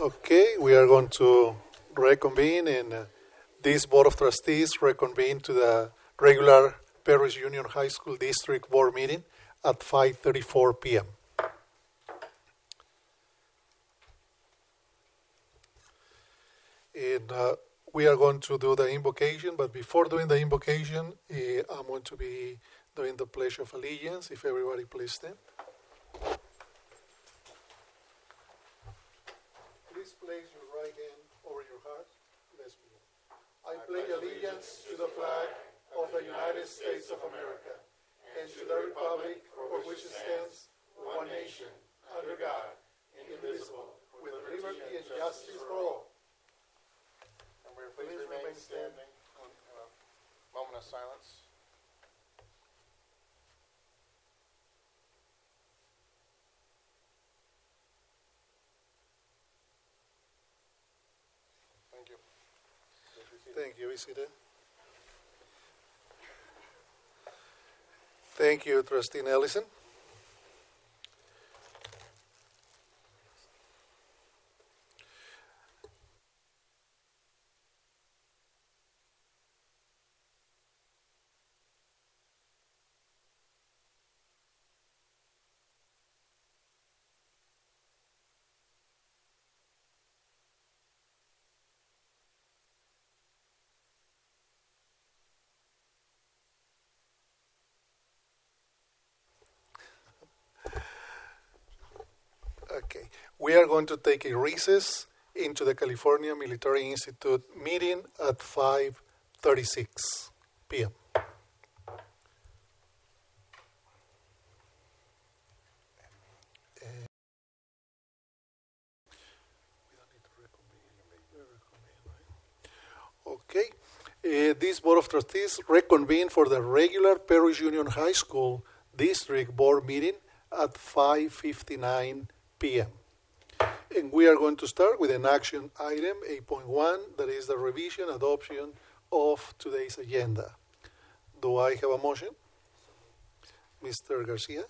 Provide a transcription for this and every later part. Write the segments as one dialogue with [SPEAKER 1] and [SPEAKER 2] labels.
[SPEAKER 1] Okay, we are going to reconvene, and uh, this Board of Trustees reconvene to the regular Perris Union High School District Board meeting at 5:34 p.m. And uh, we are going to do the invocation, but before doing the invocation, uh, I'm going to be doing the Pledge of Allegiance. If everybody please stand. Place your right hand over your heart. Let's begin. I pledge allegiance to the flag of the United States of America and to the republic for which it stands, one nation, under God, indivisible, with liberty and justice for all.
[SPEAKER 2] And we please
[SPEAKER 1] Please
[SPEAKER 2] remain
[SPEAKER 1] standing.
[SPEAKER 2] uh, Moment of silence. Thank you. Please be seated.
[SPEAKER 1] Thank you. Seated. Thank you, Trustee Ellison. Okay. We are going to take a recess into the California Military Institute meeting at 5:36 p.m. Okay. Uh, this Board of Trustees reconvene for the regular Perris Union High School District Board meeting at 5:59 p.m. And we are going to start with an action item 8.1 that is the revision adoption of today's agenda. Do I have a motion? Mr. Garcia?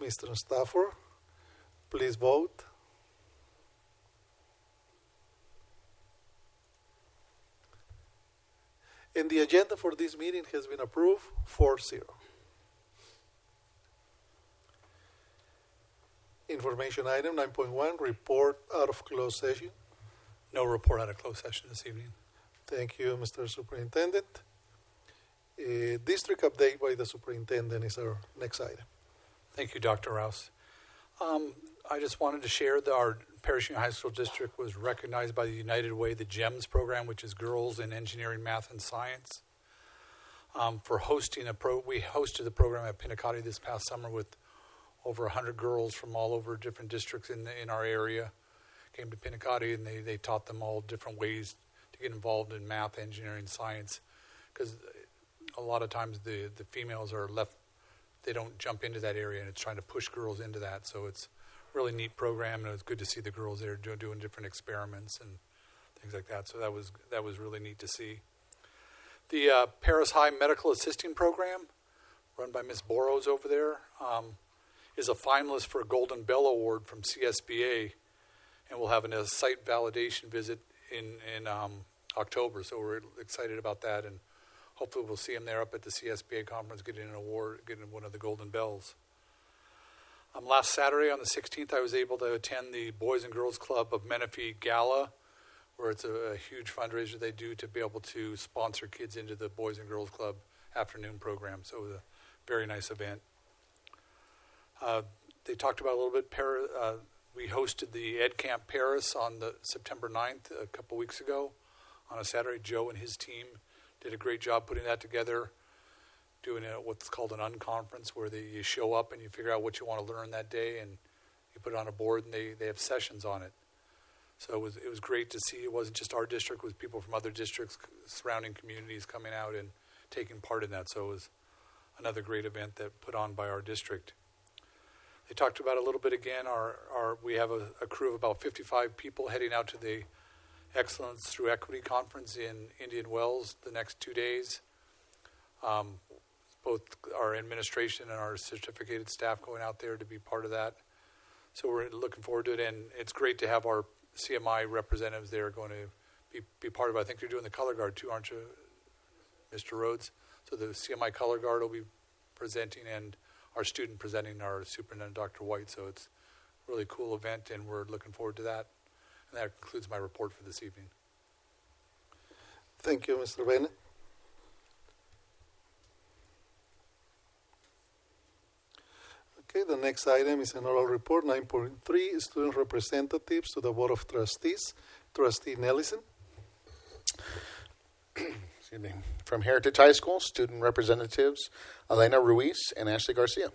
[SPEAKER 1] Mr. Stafford? Please vote. And the agenda for this meeting has been approved 4 0. Information item 9.1 report out of closed session.
[SPEAKER 3] No report out of closed session this evening.
[SPEAKER 1] Thank you, Mr. Superintendent. Uh, district update by the superintendent is our next item.
[SPEAKER 3] Thank you, Dr. Rouse. Um, I just wanted to share that our Perris Union High School District was recognized by the United Way, the GEMS program, which is Girls in Engineering, Math, and Science, um, for hosting a pro. We hosted the program at Pinacate this past summer with over 100 girls from all over different districts in the, in our area. Came to Pinacate and they, they taught them all different ways to get involved in math, engineering, science, because a lot of times the, the females are left they don't jump into that area, and it's trying to push girls into that. So it's really neat program, and it was good to see the girls there doing, doing different experiments and things like that. So that was that was really neat to see. The uh, Perris High Medical Assisting Program, run by Miss Boros over there, um, is a finalist for a Golden Bell Award from CSBA, and we'll have a site validation visit in in um, October. So we're excited about that, and hopefully we'll see him there up at the CSBA conference getting an award, getting one of the golden bells. Um, last Saturday on the 16th, I was able to attend the Boys and Girls Club of Menifee Gala, where it's a, a huge fundraiser they do to be able to sponsor kids into the Boys and Girls Club afternoon program. So it was a very nice event. Uh, they talked about a little bit. Perris, uh, we hosted the Ed Camp Perris on the September 9th a couple weeks ago on a Saturday. Joe and his team did a great job putting that together, doing what's called an unconference, where they, you show up and you figure out what you want to learn that day, and you put it on a board, and they, they have sessions on it. So it was it was great to see. It wasn't just our district; it was people from other districts, surrounding communities coming out and taking part in that. So it was another great event that put on by our district. They talked about a little bit again. Our our we have a, a crew of about 55 people heading out to the Excellence Through Equity Conference in Indian Wells the next two days. Um, both our administration and our certificated staff going out there to be part of that. So we're looking forward to it, and it's great to have our CMI representatives there going to be, be part of it. I think you're doing the color guard too, aren't you, Mr. Rhodes? So the CMI color guard will be presenting, and our student presenting our superintendent, Dr. White. So it's a really cool event, and we're looking forward to that. And that concludes my report for this evening.
[SPEAKER 1] Thank you, Mr. Bennett. Okay, the next item is an oral report, 9.3, student representatives to the Board of Trustees. Trustee Nelissen.
[SPEAKER 2] Excuse me. From Heritage High School, student representatives Elena Ruiz and Ashley Garcia.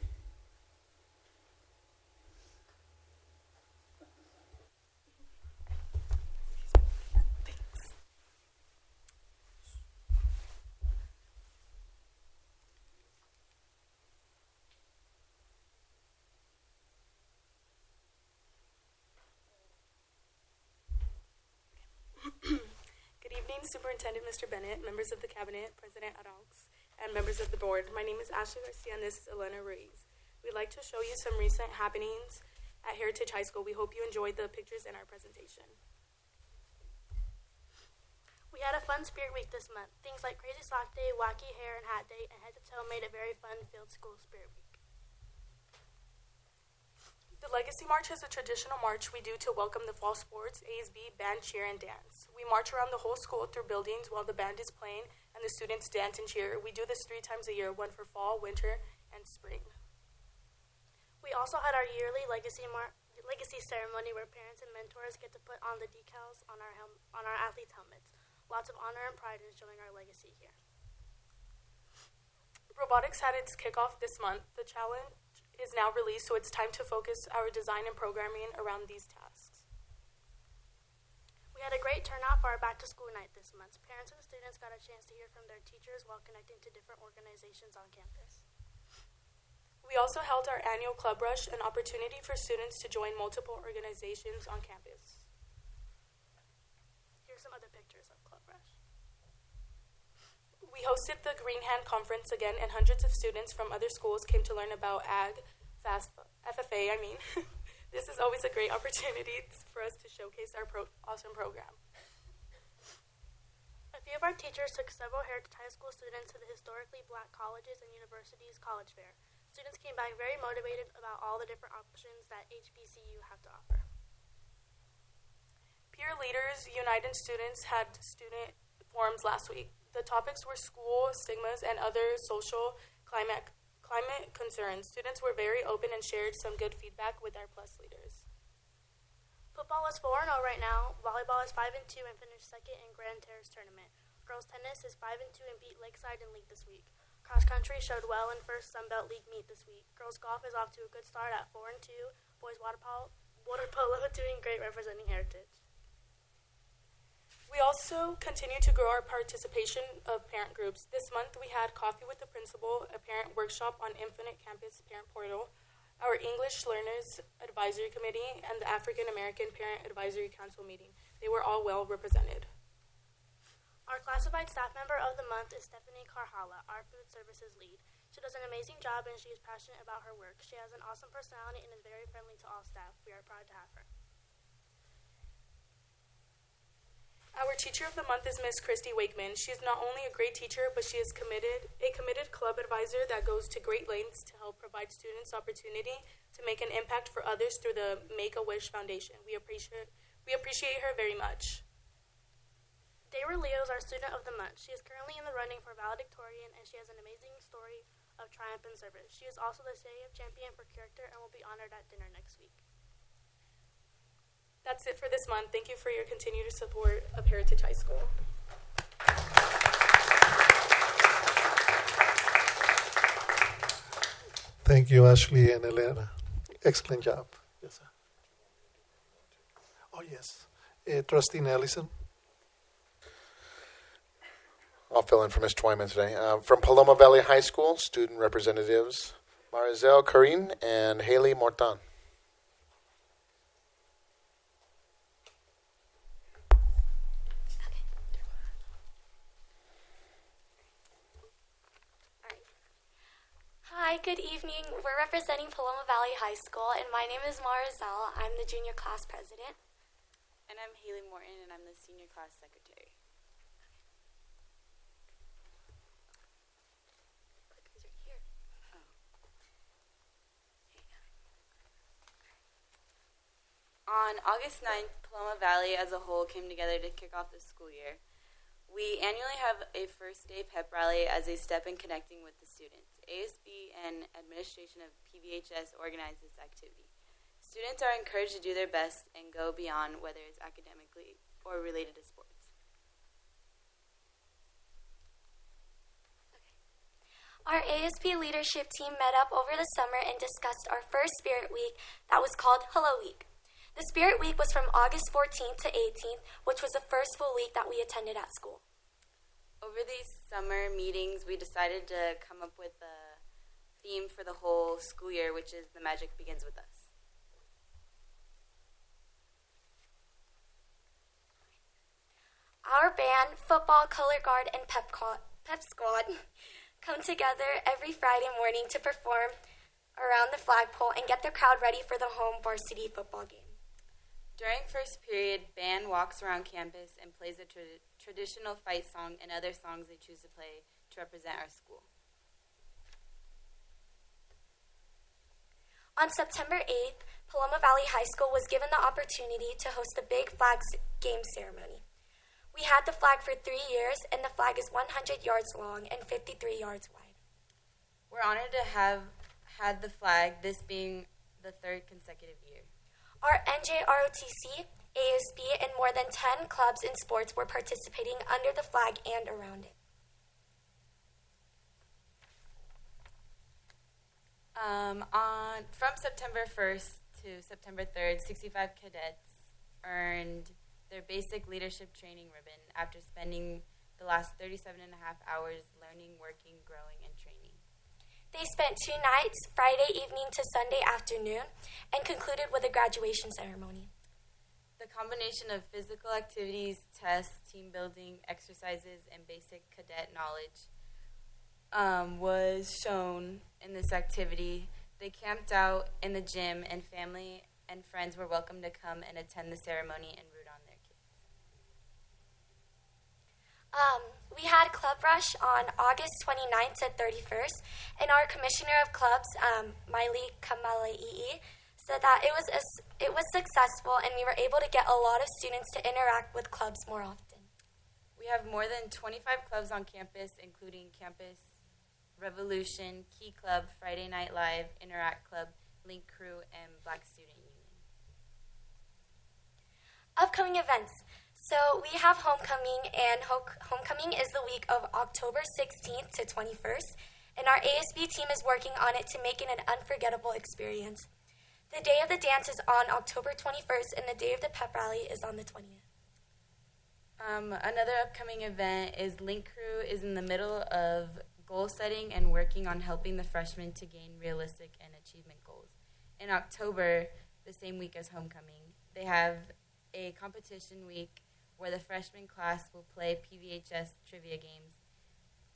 [SPEAKER 4] Good evening, Superintendent Mr. Bennett, members of the Cabinet, President Araux, and members of the board. My name is Ashley Garcia, and this is Elena Ruiz. We'd like to show you some recent happenings at Heritage High School. We hope you enjoyed the pictures in our presentation.
[SPEAKER 5] We had a fun Spirit Week this month. Things like Crazy Sock Day, Wacky Hair and Hat Day, and Head to Toe made a very fun field school Spirit Week.
[SPEAKER 4] The Legacy March is a traditional march we do to welcome the fall sports, ASB, band, cheer, and dance. We march around the whole school through buildings while the band is playing and the students dance and cheer. We do this three times a year, one for fall, winter, and spring.
[SPEAKER 5] We also had our yearly Legacy Mar- Legacy ceremony where parents and mentors get to put on the decals on our helm- on our athletes' helmets. Lots of honor and pride in showing our legacy here.
[SPEAKER 4] Robotics had its kickoff this month. The challenge is now released, so it's time to focus our design and programming around these tasks.
[SPEAKER 5] We had a great turnout for our back to school night this month. Parents and students got a chance to hear from their teachers while connecting to different organizations on campus.
[SPEAKER 4] We also held our annual Club Rush, an opportunity for students to join multiple organizations on campus.
[SPEAKER 5] Here's some other pictures of Club Rush.
[SPEAKER 4] We hosted the Green Hand Conference again, and hundreds of students from other schools came to learn about AG, FAST, FFA, I mean. this is always a great opportunity for us to showcase our pro- awesome program.
[SPEAKER 5] A few of our teachers took several Heritage High School students to the historically black colleges and universities college fair. Students came back very motivated about all the different options that HBCU have to offer.
[SPEAKER 4] Peer Leaders United Students had student forums last week. The topics were school stigmas and other social climate climate concerns. Students were very open and shared some good feedback with our plus leaders.
[SPEAKER 5] Football is 4 0 right now. Volleyball is 5 and 2 and finished second in Grand Terrace tournament. Girls tennis is 5 and 2 and beat Lakeside in league this week. Cross country showed well in first Sunbelt League meet this week. Girls golf is off to a good start at 4 and 2. Boys water polo, water polo doing great representing Heritage.
[SPEAKER 4] We also continue to grow our participation of parent groups. This month we had Coffee with the Principal, a parent workshop on Infinite Campus Parent Portal, our English Learners Advisory Committee, and the African American Parent Advisory Council meeting. They were all well represented.
[SPEAKER 5] Our classified staff member of the month is Stephanie Carhala, our food services lead. She does an amazing job and she is passionate about her work. She has an awesome personality and is very friendly to all staff. We are proud to have her.
[SPEAKER 4] Our teacher of the month is Miss Christy Wakeman. She is not only a great teacher, but she is committed a committed club advisor that goes to great lengths to help provide students opportunity to make an impact for others through the Make a Wish Foundation. We appreciate we appreciate her very much.
[SPEAKER 5] Dayra Leo is our student of the month. She is currently in the running for valedictorian and she has an amazing story of triumph and service. She is also the CAF champion for character and will be honored at dinner next week.
[SPEAKER 4] That's it for this month. Thank you for your continued support of Heritage High School.
[SPEAKER 1] Thank you, Ashley and Elena. Excellent job. Yes, sir. Oh, yes. Uh, Trustee Nelissen.
[SPEAKER 2] I'll fill in for Ms. Twyman today. Uh, from Paloma Valley High School, student representatives Marizel Karin and Haley Mortan.
[SPEAKER 6] Good evening. We're representing Paloma Valley High School, and my name is Mara Zell. I'm the junior class president.
[SPEAKER 7] And I'm Haley Morton, and I'm the senior class secretary.
[SPEAKER 6] Clickers right here.
[SPEAKER 7] On August 9th, Paloma Valley as a whole came together to kick off the school year. We annually have a first day pep rally as a step in connecting with the students. ASB and administration of PVHS organize this activity. Students are encouraged to do their best and go beyond whether it's academically or related to sports.
[SPEAKER 6] Our ASB leadership team met up over the summer and discussed our first Spirit Week that was called Hello Week. The Spirit Week was from August 14th to 18th, which was the first full week that we attended at school.
[SPEAKER 7] Over these summer meetings, we decided to come up with a theme for the whole school year, which is The Magic Begins With Us.
[SPEAKER 6] Our band, football, color guard, and pep, pep squad come together every Friday morning to perform around the flagpole and get the crowd ready for the home varsity football game.
[SPEAKER 7] During first period, band walks around campus and plays a tra- traditional fight song and other songs they choose to play to represent our school.
[SPEAKER 6] On September 8th, Paloma Valley High School was given the opportunity to host the big flag s- game ceremony. We had the flag for three years, and the flag is 100 yards long and 53 yards wide.
[SPEAKER 7] We're honored to have had the flag, this being the third consecutive year.
[SPEAKER 6] Our NJROTC, ASB, and more than 10 clubs and sports were participating under the flag and around it.
[SPEAKER 7] Um, on from September 1st to September 3rd, 65 cadets earned their basic leadership training ribbon after spending the last 37 and a half hours learning, working, growing, and training.
[SPEAKER 6] They spent two nights, Friday evening to Sunday afternoon, and concluded with a graduation ceremony.
[SPEAKER 7] The combination of physical activities, tests, team building, exercises, and basic cadet knowledge um, was shown in this activity. They camped out in the gym, and family and friends were welcome to come and attend the ceremony and root on their kids.
[SPEAKER 6] Um, we had Club Rush on August 29th to 31st, and our commissioner of clubs, um, Miley Kamalaii, said that it was a it was successful, and we were able to get a lot of students to interact with clubs more often.
[SPEAKER 7] We have more than 25 clubs on campus, including Campus Revolution, Key Club, Friday Night Live, Interact Club, Link Crew, and Black Student Union.
[SPEAKER 6] Upcoming events. So we have homecoming, and ho- homecoming is the week of October 16th to 21st, and our ASB team is working on it to make it an unforgettable experience. The day of the dance is on October 21st, and the day of the pep rally is on the 20th.
[SPEAKER 7] Um, another upcoming event is Link Crew is in the middle of goal setting and working on helping the freshmen to gain realistic and achievement goals. In October, the same week as homecoming, they have a competition week where the freshman class will play PVHS trivia games,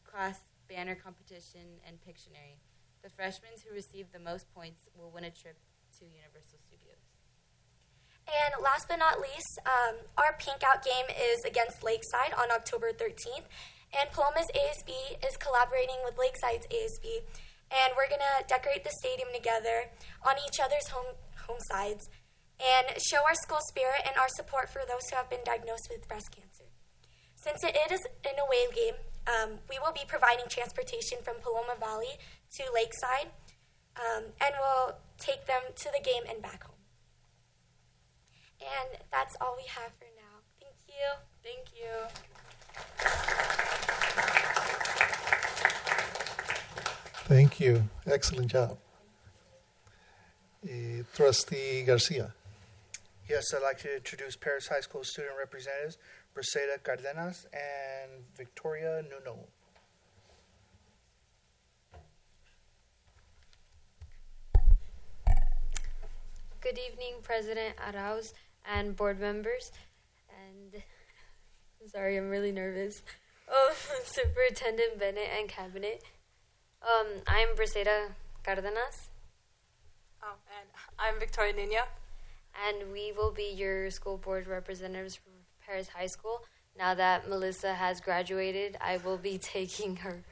[SPEAKER 7] class banner competition, and Pictionary. The freshmen who receive the most points will win a trip to Universal Studios.
[SPEAKER 6] And last but not least, um, our pink out game is against Lakeside on October 13th. And Paloma's ASB is collaborating with Lakeside's ASB. And we're going to decorate the stadium together on each other's home, home sides and show our school spirit and our support for those who have been diagnosed with breast cancer. Since it is an away game, um, we will be providing transportation from Paloma Valley to Lakeside, um, and we'll take them to the game and back home. And that's all we have for now. Thank you.
[SPEAKER 7] Thank you.
[SPEAKER 1] Thank you. Excellent job. Uh, Trustee Garcia.
[SPEAKER 8] Yes, I'd like to introduce Perris High School student representatives Briseida Cardenas and Victoria Nuno.
[SPEAKER 9] Good evening, President Araux and board members. And I'm sorry, I'm really nervous. Oh, Superintendent Bennett and Cabinet. Um, I'm Briseida Cardenas.
[SPEAKER 10] Oh, and I'm Victoria Nino.
[SPEAKER 9] And we will be your school board representatives for Perris High School. Now that Melissa has graduated, I will be taking her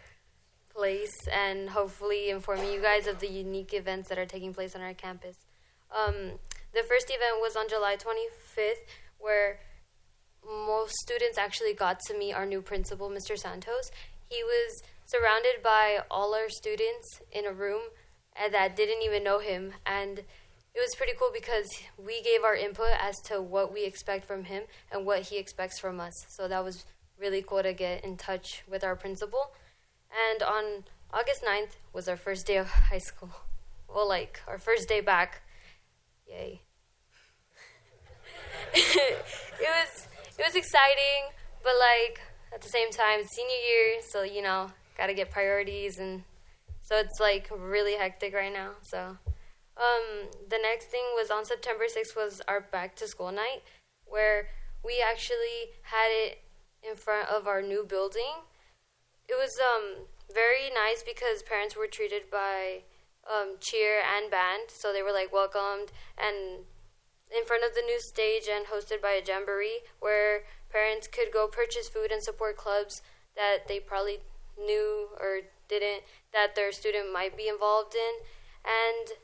[SPEAKER 9] place and hopefully informing you guys of the unique events that are taking place on our campus. Um, the first event was on July 25th, where most students actually got to meet our new principal, Mr. Santos. He was surrounded by all our students in a room that didn't even know him, and it was pretty cool because we gave our input as to what we expect from him and what he expects from us. So that was really cool to get in touch with our principal. And on August 9th was our first day of high school. Well, like our first day back. Yay. it was it was exciting, but like at the same time, senior year, so you know, got to get priorities and so it's like really hectic right now. So um, the next thing was on September 6th was our back to school night where we actually had it in front of our new building. It was um, very nice because parents were treated by um, cheer and band, so they were like welcomed and in front of the new stage and hosted by a jamboree where parents could go purchase food and support clubs that they probably knew or didn't that their student might be involved in. And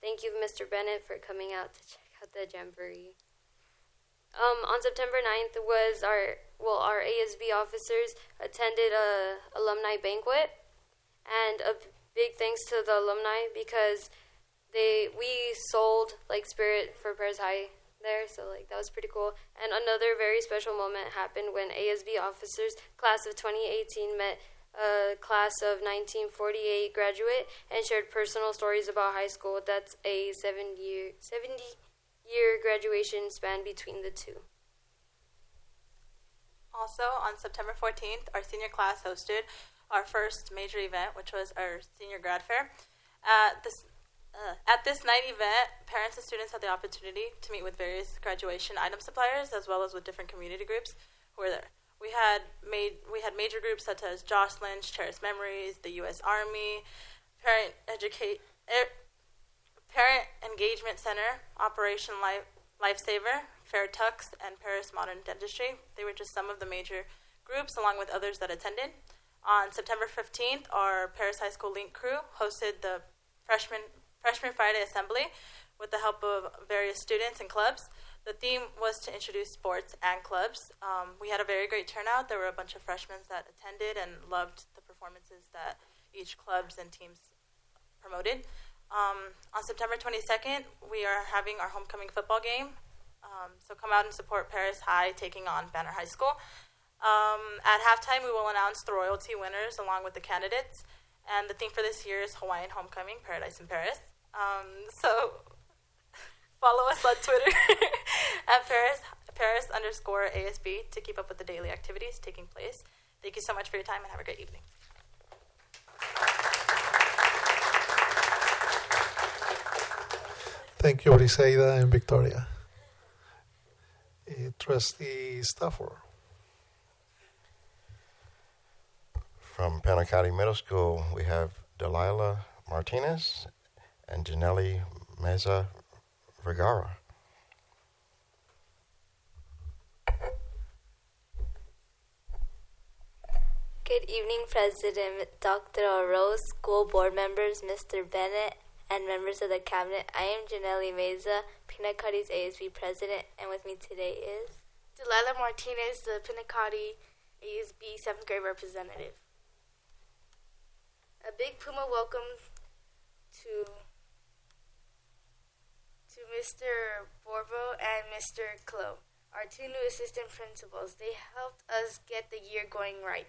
[SPEAKER 9] thank you, Mr. Bennett, for coming out to check out the jamboree. Um, on September 9th was our well our ASB officers attended a alumni banquet and a big thanks to the alumni because they we sold like spirit for Prayers High there so like that was pretty cool and another very special moment happened when ASB officers class of 2018 met a class of 1948 graduate and shared personal stories about high school. That's a 70 year, 70 year graduation span between the two.
[SPEAKER 10] Also, on September 14th, our senior class hosted our first major event, which was our senior grad fair. At this, uh, at this night event, parents and students had the opportunity to meet with various graduation item suppliers as well as with different community groups who were there. We had made we had major groups such as Josh Lynch, Cherished Memories, the U.S. Army, Parent Educate er, Parent Engagement Center, Operation Life, Lifesaver, Fair Tux, and Perris Modern Dentistry. They were just some of the major groups, along with others that attended. On September 15th, our Perris High School Link crew hosted the Freshman Freshman Friday Assembly with the help of various students and clubs. The theme was to introduce sports and clubs. Um, we had a very great turnout. There were a bunch of freshmen that attended and loved the performances that each clubs and teams promoted. Um, on September 22nd, we are having our homecoming football game. Um, so come out and support Perris High taking on Banner High School. Um, at halftime, we will announce the royalty winners along with the candidates. And the theme for this year is Hawaiian Homecoming, Paradise in Perris. Um, so Follow us on Twitter at Perris, Perris underscore ASB to keep up with the daily activities taking place. Thank you so much for your time and have a great evening.
[SPEAKER 1] Thank you, Briseida and Victoria. Uh, Trustee Stafford.
[SPEAKER 11] From Pinacate Middle School, we have Delilah Martinez and Janelli Meza Vergara.
[SPEAKER 12] Good evening, President Dr. Rose, school board members, Mr. Bennett, and members of the cabinet. I am Janelle Meza, Pinacate's ASB president, and with me today is
[SPEAKER 5] Delilah Martinez, the Pinacate ASB 7th grade representative. A big Puma welcome to to Mr. Borbo and Mr. Klo, our two new assistant principals. They helped us get the year going right.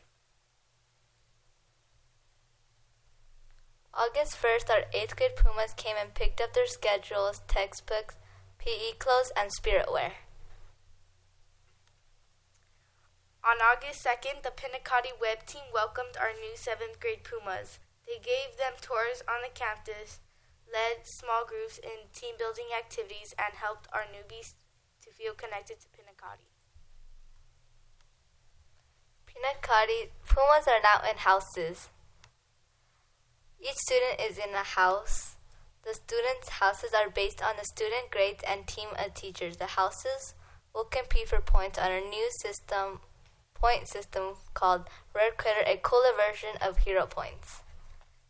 [SPEAKER 12] August 1st, our 8th grade Pumas came and picked up their schedules, textbooks, PE clothes, and spirit wear.
[SPEAKER 5] On August 2nd, the Pinacate web team welcomed our new 7th grade Pumas. They gave them tours on the campus, led small groups in team building activities, and helped our newbies to feel connected to Pinacate.
[SPEAKER 12] Pinacate Pumas are now in houses. Each student is in a house. The students' houses are based on the student grades and team of teachers. The houses will compete for points on a new system point system called Red Critter, a cooler version of Hero Points.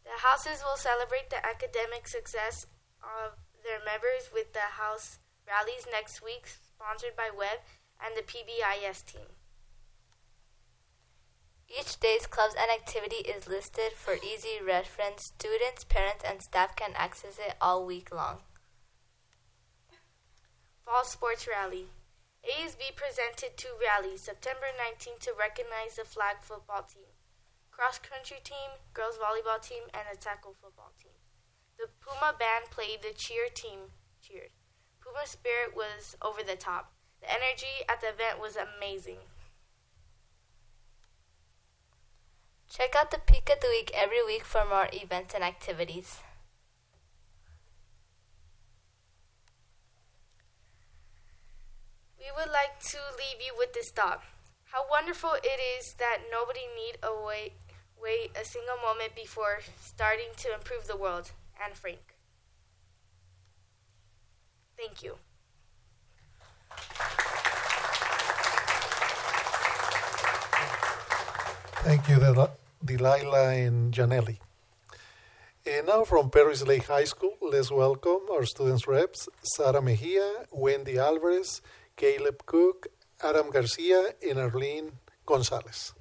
[SPEAKER 13] The houses will celebrate the academic success of their members with the house rallies next week, sponsored by Web and the PBIS team.
[SPEAKER 12] Each day's clubs and activity is listed for easy reference. Students, parents, and staff can access it all week long.
[SPEAKER 13] Fall Sports Rally. ASB presented two rallies September 19th to recognize the flag football team, cross country team, girls volleyball team, and the tackle football team. The Puma band played the cheer team cheered. Puma spirit was over the top. The energy at the event was amazing.
[SPEAKER 12] Check out the Peak of the Week every week for more events and activities.
[SPEAKER 13] We would like to leave you with this thought. How wonderful it is that nobody need a wait, wait a single moment before starting to improve the world. Anne Frank. Thank you.
[SPEAKER 1] Thank you, Del- Delilah and Janelli. And now from Perris Lake High School, let's welcome our students reps, Sara Mejia, Wendy Alvarez, Caleb Cook, Adam Garcia, and Arlene Gonzalez.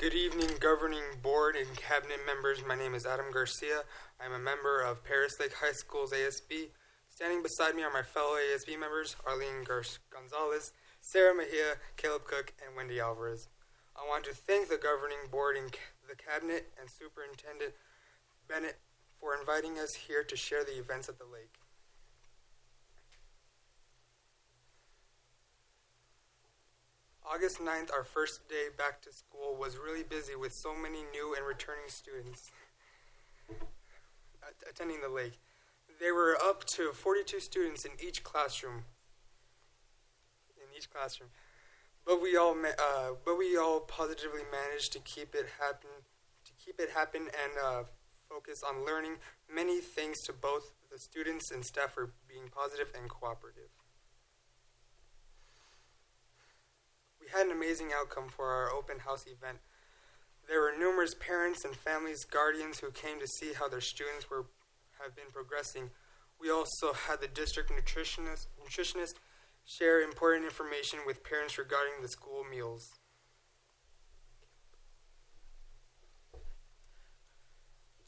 [SPEAKER 14] Good evening, governing board and cabinet members. My name is Adam Garcia. I'm a member of Perris Lake High School's ASB. Standing beside me are my fellow ASB members, Arlene Gar- Gonzalez, Sarah Mejia, Caleb Cook, and Wendy Alvarez. I want to thank the governing board and the cabinet and Superintendent Bennett for inviting us here to share the events at the lake. August 9th, our first day back to school, was really busy with so many new and returning students at- attending the lake. There were up to 42 students in each classroom. In each classroom, but we all uh, but we all positively managed to keep it happen, to keep it happen, and uh, focus on learning many things to both the students and staff for being positive and cooperative. Had an amazing outcome for our open house event. There were numerous parents and families, guardians who came to see how their students were have been progressing. We also had the district nutritionist nutritionist share important information with parents regarding the school meals.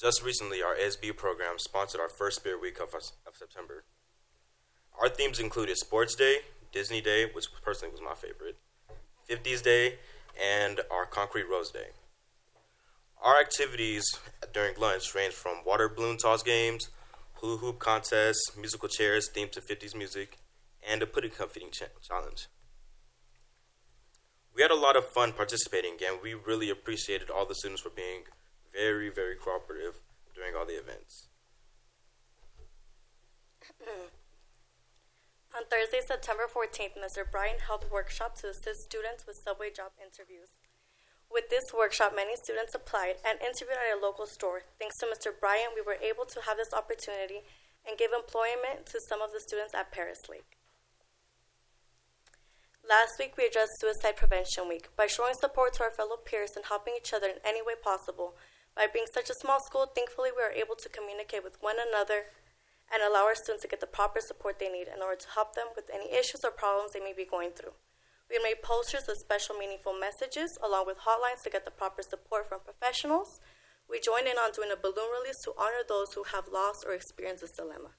[SPEAKER 15] Just recently, our ASB program sponsored our first Spirit Week of, of September. Our themes included Sports Day, Disney Day, which personally was my favorite, 50s Day, and our Concrete Rose Day. Our activities during lunch ranged from water balloon toss games, hula hoop contests, musical chairs themed to 50s music, and a pudding feeding challenge. We had a lot of fun participating, and we really appreciated all the students for being very, very cooperative during all the events.
[SPEAKER 16] On Thursday, September 14th, Mr. Bryan held a workshop to assist students with subway job interviews. With this workshop, many students applied and interviewed at a local store. Thanks to Mr. Bryan, we were able to have this opportunity and give employment to some of the students at Perris Lake. Last week, we addressed Suicide Prevention Week. By showing support to our fellow peers and helping each other in any way possible, by being such a small school, thankfully, we are able to communicate with one another and allow our students to get the proper support they need in order to help them with any issues or problems they may be going through. We made posters with special meaningful messages along with hotlines to get the proper support from professionals. We joined in on doing a balloon release to honor those who have lost or experienced this dilemma.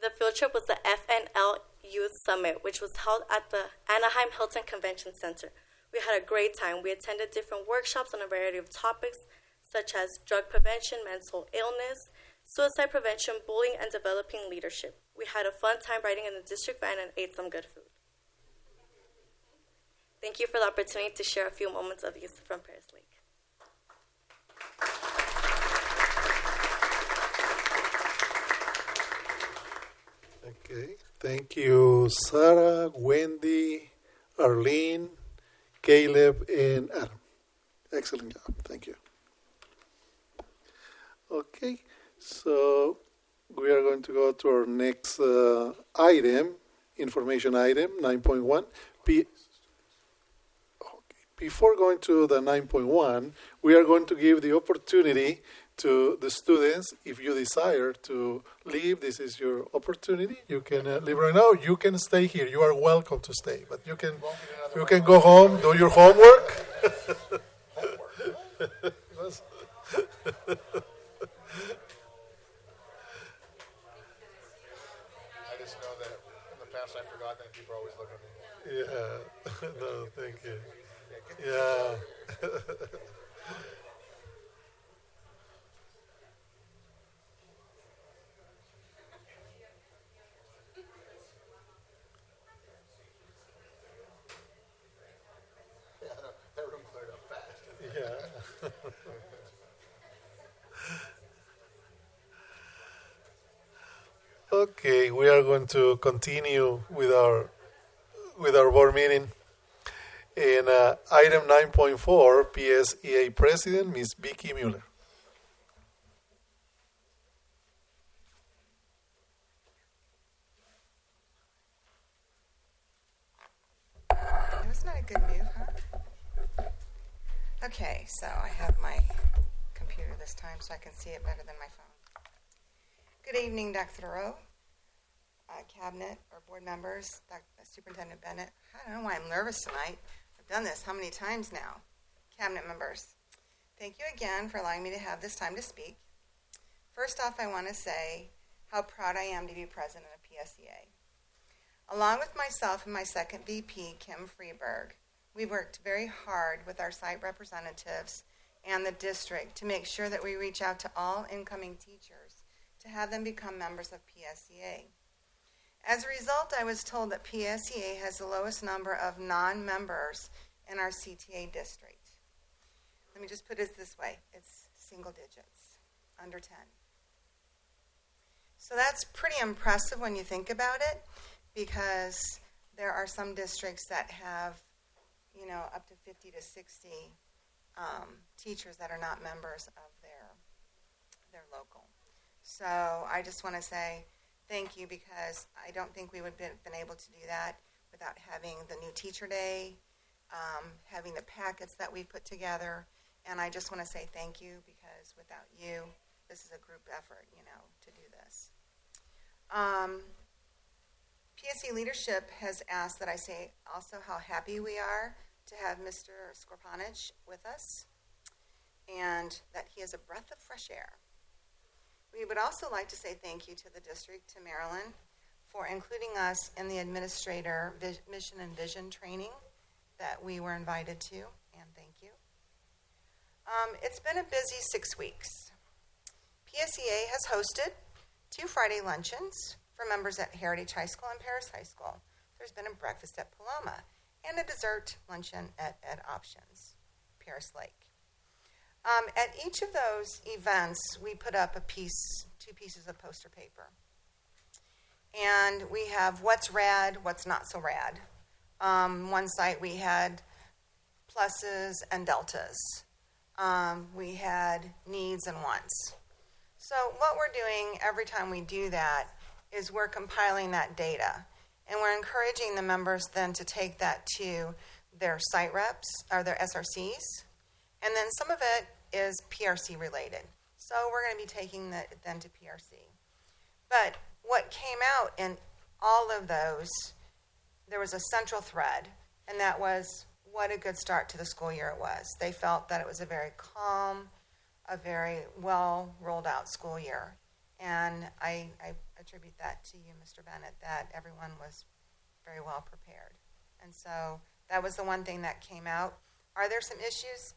[SPEAKER 16] The field trip was the FNL Youth Summit, which was held at the Anaheim Hilton Convention Center. We had a great time. We attended different workshops on a variety of topics, such as drug prevention, mental illness, suicide prevention, bullying, and developing leadership. We had a fun time riding in the district van and ate some good food. Thank you for the opportunity to share a few moments of youth from Perris Lake.
[SPEAKER 1] Okay. Thank you, Sarah, Wendy, Arlene, Caleb, and Adam. Excellent job. Thank you. Okay. So we are going to go to our next uh, item, information item 9.1. P- before going to the 9.1, we are going to give the opportunity to the students if you desire to leave this is your opportunity. You can uh, leave right now. You can stay here. You are welcome to stay but you can you can go home do your homework.
[SPEAKER 2] I just know that in the past I forgot that people always look at me.
[SPEAKER 1] yeah. No thank you. Yeah,
[SPEAKER 2] that room cleared up fast.
[SPEAKER 1] Yeah. Okay, we are going to continue with our with our board meeting. In uh, item 9.4, PSEA President Ms. Vicky Mueller.
[SPEAKER 17] Wasn't that a good move, huh? Okay, so I have my computer this time so I can see it better than my phone. Good evening, Dr. Rowe, uh, Cabinet, or board members, Doc- uh, Superintendent Bennett. I don't know why I'm nervous tonight. I've done this how many times now? Cabinet members, thank you again for allowing me to have this time to speak. First off, I want to say how proud I am to be president of PSEA. Along with myself and my second VP, Kim Freeberg, we worked very hard with our site representatives and the district to make sure that we reach out to all incoming teachers to have them become members of PSEA. As a result, I was told that PSEA has the lowest number of non members in our CTA district. Let me just put it this way it's single digits, under 10. So that's pretty impressive when you think about it because there are some districts that have, you know, up to 50 to 60 um, teachers that are not members of their their local. So I just want to say thank you because I don't think we would have been able to do that without having the new teacher day, um, having the packets that we put together, and I just want to say thank you because without you, this is a group effort, you know, to do this. Um, PSC leadership has asked that I say also how happy we are to have Mr. Skorpanich with us and that he is a breath of fresh air. We would also like to say thank you to the district, to Maryland, for including us in the administrator mission and vision training that we were invited to, and thank you. Um, it's been a busy six weeks. PSEA has hosted two Friday luncheons for members at Heritage High School and Perris High School. There's been a breakfast at Paloma and a dessert luncheon at, at Options, Perris Lake. Um, at each of those events, we put up a piece, two pieces of poster paper. And we have what's rad, what's not so rad. Um, one site we had pluses and deltas. Um, we had needs and wants. So, what we're doing every time we do that is we're compiling that data. And we're encouraging the members then to take that to their site reps or their SRCs. And then some of it is PRC related. So we're going to be taking that then to PRC. But what came out in all of those, there was a central thread, and that was what a good start to the school year it was. They felt that it was a very calm, a very well rolled out school year. And I, I attribute that to you, Mr. Bennett, that everyone was very well prepared. And so that was the one thing that came out. Are there some issues?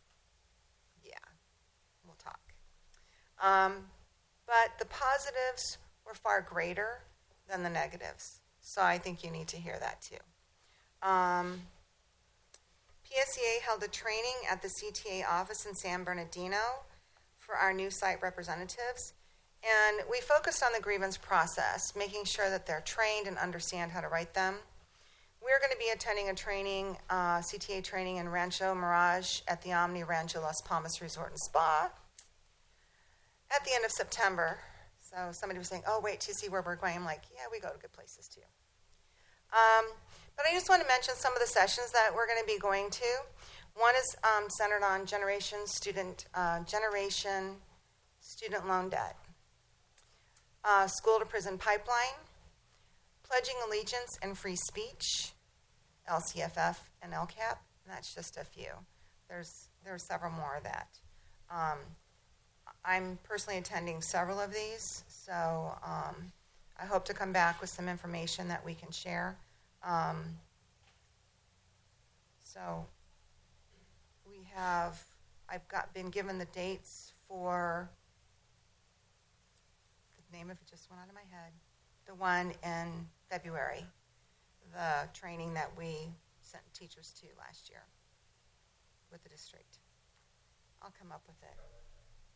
[SPEAKER 17] Yeah, we'll talk. Um, but the positives were far greater than the negatives. So I think you need to hear that too. Um, PSEA held a training at the CTA office in San Bernardino for our new site representatives. And we focused on the grievance process, making sure that they're trained and understand how to write them. We're going to be attending a training, uh, CTA training in Rancho Mirage at the Omni Rancho Las Palmas Resort and Spa at the end of September. So somebody was saying, "Oh, wait to see where we're going." I'm like, "Yeah, we go to good places too." Um, but I just want to mention some of the sessions that we're going to be going to. One is um, centered on generation student uh, generation student loan debt, uh, school to prison pipeline, pledging allegiance and free speech, LCFF and LCAP. And that's just a few. There's there's several more of that. Um, I'm personally attending several of these, so um, I hope to come back with some information that we can share. Um, so we have, I've got been given the dates for name of it just went out of my head. The one in February, the training that we sent teachers to last year with the district. I'll come up with it.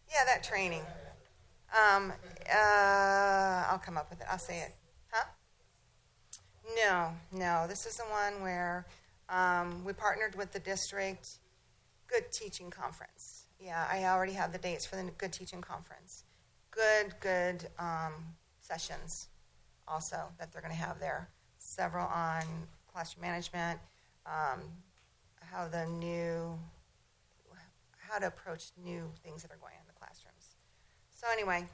[SPEAKER 17] Yeah, that training. Um, uh, I'll come up with it. I'll say it. Huh? No, no. This is the one where um, we partnered with the district. Good Teaching Conference. Yeah, I already have the dates for the Good Teaching Conference. Good, good um, sessions also that they're going to have there. Several on classroom management, um, how the new, how to approach new things that are going on in the classrooms. So anyway,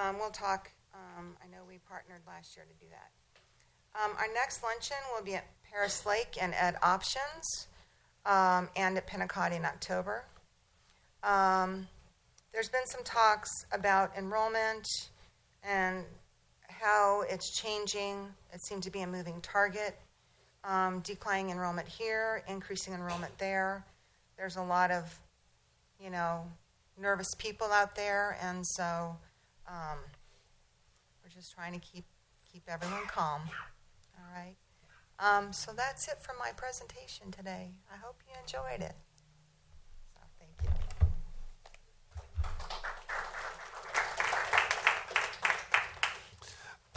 [SPEAKER 17] um, we'll talk. Um, I know we partnered last year to do that. Um, our next luncheon will be at Perris Lake and Ed Options um, and at Pinacate in October. Um, there's been some talks about enrollment and how it's changing. It seemed to be a moving target. Um, declining enrollment here, increasing enrollment there. There's a lot of, you know, nervous people out there, and so um, we're just trying to keep keep everyone calm. All right. Um, so that's it for my presentation today. I hope you enjoyed it. So thank you.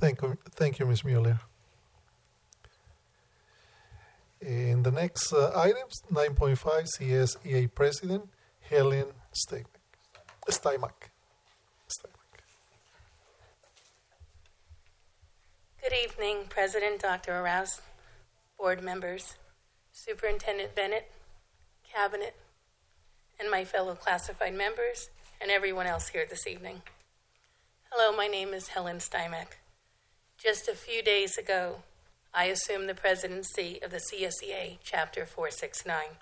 [SPEAKER 1] Thank you, thank you, Ms. Mueller. In the next uh, items, 9.5 CSEA President Helen Steinmack. Steinmack.
[SPEAKER 18] Good evening, President Dr. Araux, board members, Superintendent Bennett, Cabinet, and my fellow classified members, and everyone else here this evening. Hello, my name is Helen Steinmack. Just a few days ago, I assumed the presidency of the CSEA Chapter 469.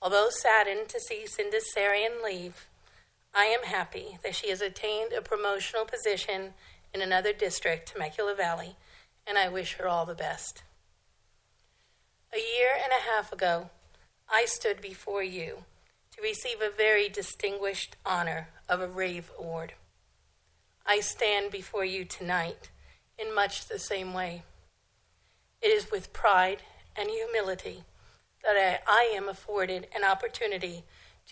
[SPEAKER 18] Although saddened to see Cindy Sarian leave, I am happy that she has attained a promotional position in another district, Temecula Valley, and I wish her all the best. A year and a half ago, I stood before you to receive a very distinguished honor of a Rave Award. I stand before you tonight in much the same way. It is with pride and humility that I, I am afforded an opportunity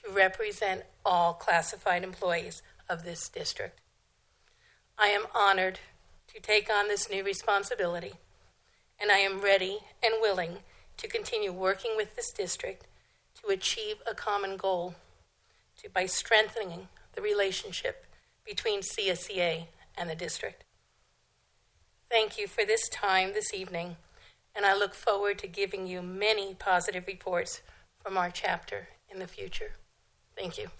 [SPEAKER 18] to represent all classified employees of this district. I am honored to take on this new responsibility, and I am ready and willing to continue working with this district to achieve a common goal to, by strengthening the relationship between CSEA and the district. Thank you for this time this evening, and I look forward to giving you many positive reports from our chapter in the future. Thank you.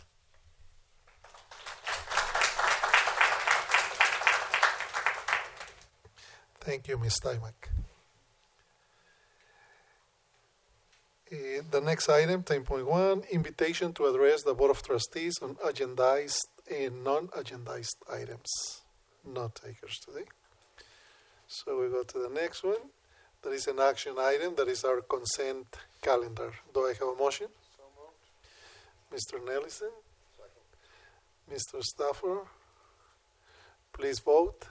[SPEAKER 1] Thank you, Ms. Steinmack. Uh, the next item, 10.1, invitation to address the Board of Trustees on agendized and non-agendized items. No takers today. So we go to the next one. That is an action item. That is our consent calendar. Do I have a motion? Mr. Nelissen? Mr. Stafford? Please vote.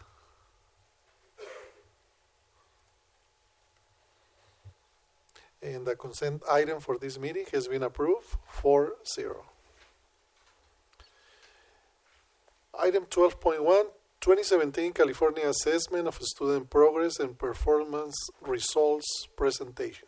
[SPEAKER 1] And the consent item for this meeting has been approved 4 0. Item 12.1 2017 California Assessment of Student Progress and Performance Results Presentation.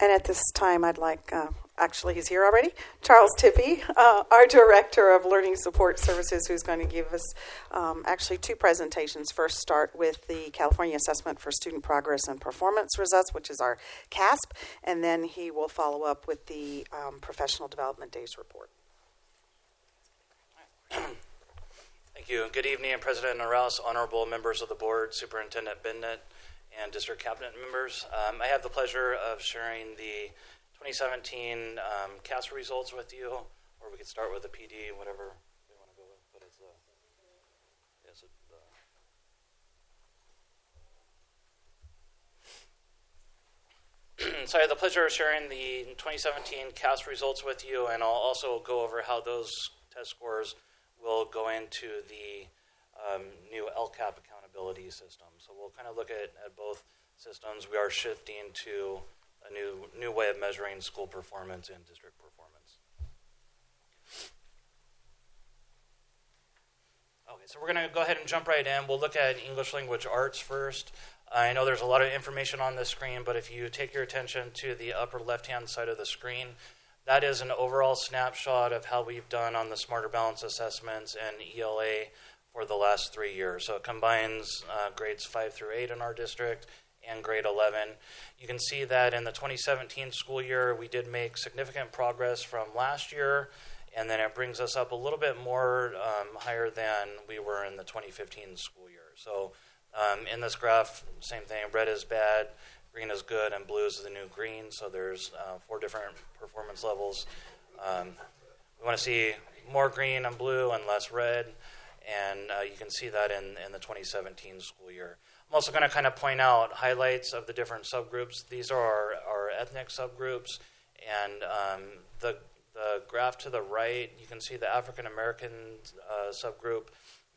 [SPEAKER 19] And at this time, I'd like, uh, actually, he's here already, Charles Tippy, uh, our Director of Learning Support Services, who's going to give us um, actually two presentations. First, start with the California Assessment for Student Progress and Performance Results, which is our CASP, and then he will follow up with the um, Professional Development Days report.
[SPEAKER 20] Thank you. Good evening, President Norales, honorable members of the board, Superintendent Bennett, and district cabinet members. Um, I have the pleasure of sharing the 2017 um, CASP results with you, or we could start with the PD, whatever we want to go with. But it's the, yes, it, the so I have the pleasure of sharing the 2017 CASP results with you, and I'll also go over how those test scores will go into the um, new LCAP accountability system. So we'll kind of look at, at both systems. We are shifting to a new new way of measuring school performance and district performance. Okay, so we're going to go ahead and jump right in. We'll look at English language arts first. I know there's a lot of information on this screen, but if you take your attention to the upper left hand side of the screen, that is an overall snapshot of how we've done on the Smarter Balance assessments and ELA for the last three years. So it combines uh, grades 5 through 8 in our district and grade 11. You can see that in the 2017 school year, we did make significant progress from last year, and then it brings us up a little bit more um, higher than we were in the 2015 school year. So um, in this graph, same thing red is bad, green is good, and blue is the new green. So there's uh, four different performance levels. Um, we want to see more green and blue and less red, and uh, you can see that in, in the 2017 school year. I'm also going to kind of point out highlights of the different subgroups. These are our, our ethnic subgroups, and um, the, the graph to the right, you can see the African American uh, subgroup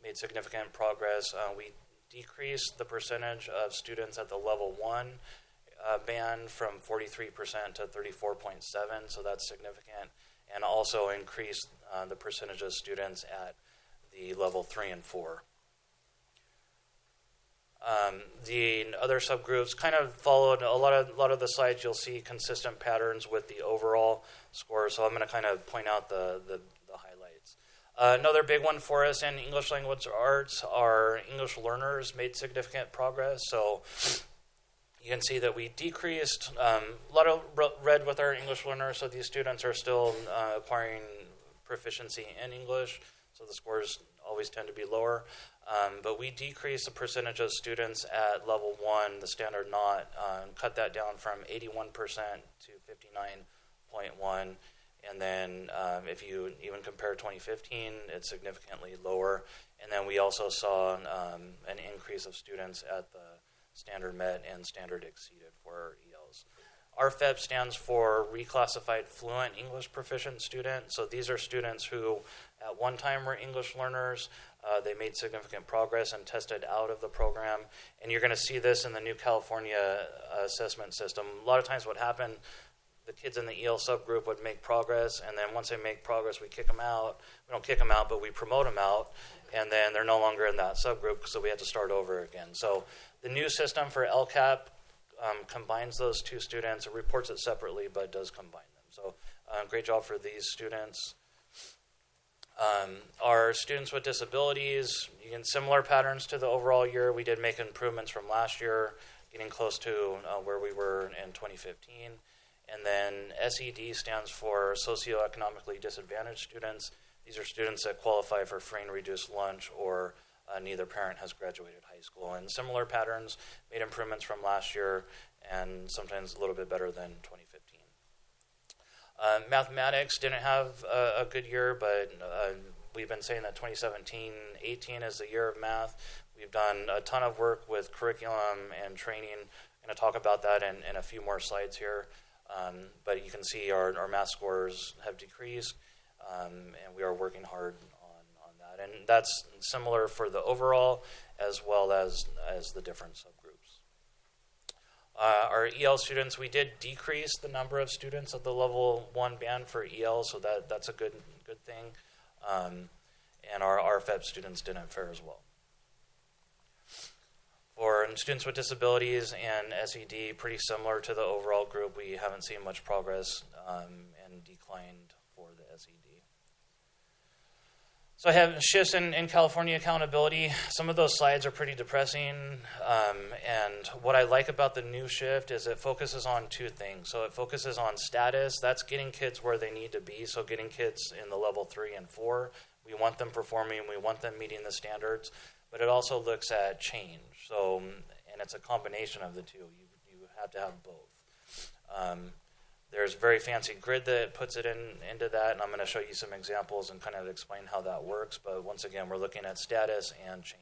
[SPEAKER 20] made significant progress. Uh, we decreased the percentage of students at the level one uh, band from 43% to 34.7, so that's significant, and also increased uh, the percentage of students at the level three and four. Um, the other subgroups kind of followed a lot of a lot of the slides. You'll see consistent patterns with the overall score. So I'm going to kind of point out the the, the highlights. Uh, another big one for us in English language arts are English learners made significant progress. So you can see that we decreased um, a lot of red with our English learners, so these students are still uh, acquiring proficiency in English, so the scores always tend to be lower. Um, but we decreased the percentage of students at level one, the standard not, um, cut that down from 81% to 59.1. And then um, if you even compare 2015, it's significantly lower. And then we also saw um, an increase of students at the standard met and standard exceeded for ELs. RFEP stands for Reclassified Fluent English Proficient Student. So these are students who, at one time, were English learners. Uh, they made significant progress and tested out of the program. And you're going to see this in the new California uh, assessment system. A lot of times, what happened, the kids in the EL subgroup would make progress, and then once they make progress, we kick them out. We don't kick them out, but we promote them out, and then they're no longer in that subgroup, so we have to start over again. So the new system for LCAP um, combines those two students. It reports it separately, but does combine them. So, uh, great job for these students. Um, our students with disabilities, again, similar patterns to the overall year. We did make improvements from last year, getting close to uh, where we were in 2015. And then SED stands for socioeconomically disadvantaged students. These are students that qualify for free and reduced lunch or uh, neither parent has graduated high school. And similar patterns made improvements from last year and sometimes a little bit better than 2015. Uh, mathematics didn't have a, a good year, but uh, we've been saying that 2017 18 is the year of math. We've done a ton of work with curriculum and training. I'm going to talk about that in, in a few more slides here. Um, but you can see our, our math scores have decreased, um, and we are working hard and that's similar for the overall as well as as the different subgroups. Uh, our EL students, we did decrease the number of students at the level one band for EL, so that that's a good good thing. Um, and our RFEP students didn't fare as well. For students with disabilities and SED, pretty similar to the overall group, we haven't seen much progress um, and declined for the SED. So I have shifts in, in California accountability. Some of those slides are pretty depressing. Um, and what I like about the new shift is it focuses on two things. So it focuses on status. That's getting kids where they need to be. So getting kids in the level three and four. We want them performing. We want them meeting the standards. But it also looks at change. So, and it's a combination of the two. You, you have to have both. Um, there's a very fancy grid that puts it in into that, and I'm going to show you some examples and kind of explain how that works. But once again, we're looking at status and change.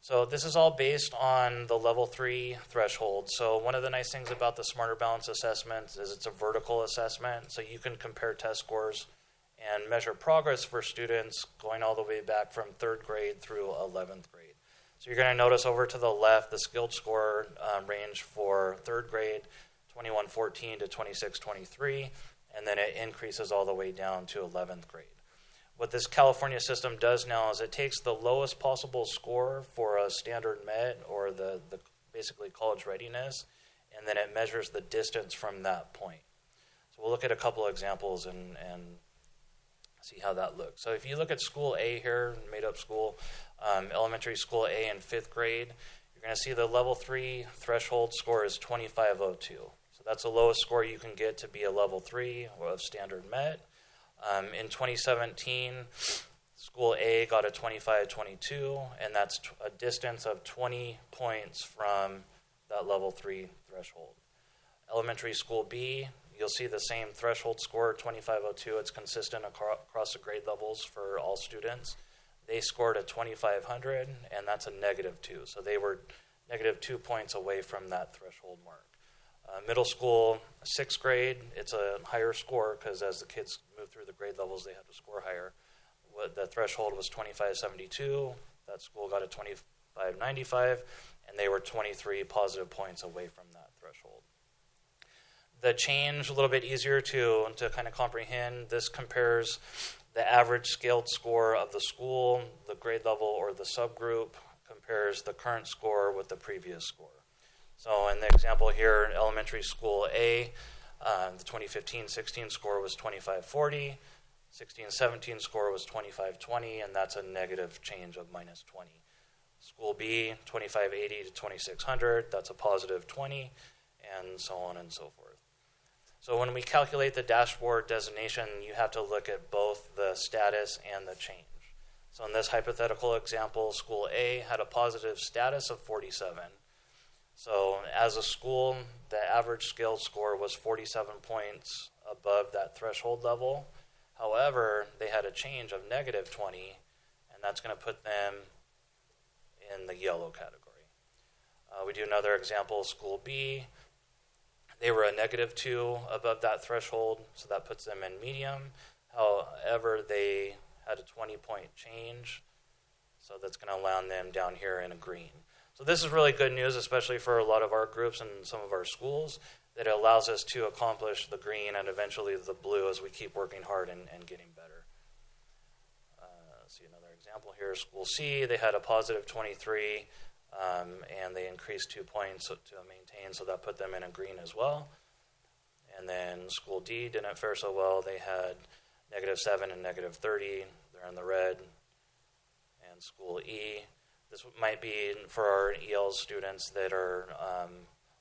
[SPEAKER 20] So this is all based on the level three threshold. So one of the nice things about the Smarter Balance assessment is it's a vertical assessment, so you can compare test scores and measure progress for students going all the way back from third grade through 11th grade. So you're going to notice over to the left the skilled score um, range for third grade 2114 to 2623, and then it increases all the way down to 11th grade. What this California system does now is it takes the lowest possible score for a standard met or the, the basically college readiness, and then it measures the distance from that point. So we'll look at a couple examples and, and see how that looks. So if you look at school A here, made up school, um, elementary school A in fifth grade, you're going to see the level three threshold score is 2502. That's the lowest score you can get to be a level three of standard met. Um, in 2017, school A got a 25-22, and that's a distance of 20 points from that level three threshold. Elementary school B, you'll see the same threshold score, 2502. It's consistent acro- across the grade levels for all students. They scored a 2500, and that's a negative two. So they were negative two points away from that threshold mark. Uh, middle school, sixth grade, it's a higher score because as the kids move through the grade levels, they have to score higher. What the threshold was 2572. That school got a 2595, and they were 23 positive points away from that threshold. The change, a little bit easier to, to kind of comprehend. This compares the average scaled score of the school, the grade level, or the subgroup, compares the current score with the previous score. So in the example here, elementary school A, uh, the 2015-16 score was 2540, 16-17 score was 2520, and that's a negative change of minus 20. School B, 2580 to 2600, that's a positive 20, and so on and so forth. So when we calculate the dashboard designation, you have to look at both the status and the change. So in this hypothetical example, school A had a positive status of 47 so, as a school, the average scale score was 47 points above that threshold level. However, they had a change of negative 20, and that's going to put them in the yellow category. Uh, we do another example, school B. They were a negative 2 above that threshold, so that puts them in medium. However, they had a 20 point change, so that's going to land them down here in a green. So this is really good news, especially for a lot of our groups and some of our schools, that it allows us to accomplish the green and eventually the blue as we keep working hard and, and getting better. Uh, see another example here. School C, they had a positive 23, um, and they increased two points to maintain, so that put them in a green as well. And then school D didn't fare so well. They had negative 7 and negative 30. They're in the red. And school E, this might be for our EL students that are um,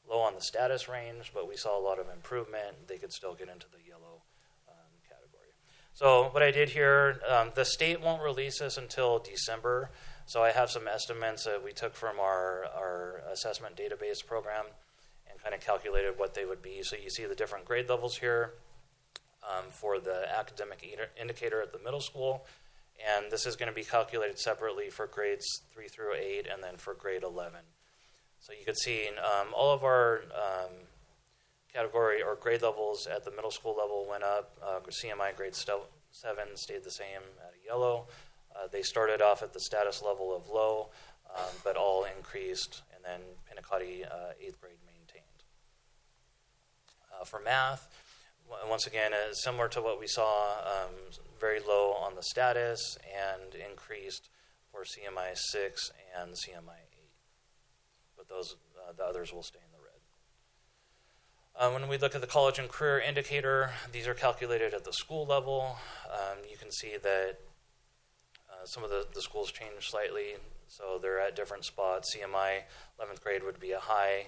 [SPEAKER 20] low on the status range, but we saw a lot of improvement. They could still get into the yellow um, category. So, what I did here, um, the state won't release this until December. So, I have some estimates that we took from our, our assessment database program and kind of calculated what they would be. So, you see the different grade levels here um, for the academic indicator at the middle school and this is going to be calculated separately for grades 3 through 8 and then for grade 11. So you can see um, all of our um, category or grade levels at the middle school level went up. Uh, CMI grade 7 stayed the same at a yellow. Uh, they started off at the status level of low, um, but all increased, and then Pinacate uh, 8th grade maintained. Uh, for math, once again, uh, similar to what we saw, um, very low on the status and increased for CMI 6 and CMI 8. But those, uh, the others will stay in the red. Uh, when we look at the college and career indicator, these are calculated at the school level. Um, you can see that uh, some of the, the schools change slightly, so they're at different spots. CMI 11th grade would be a high.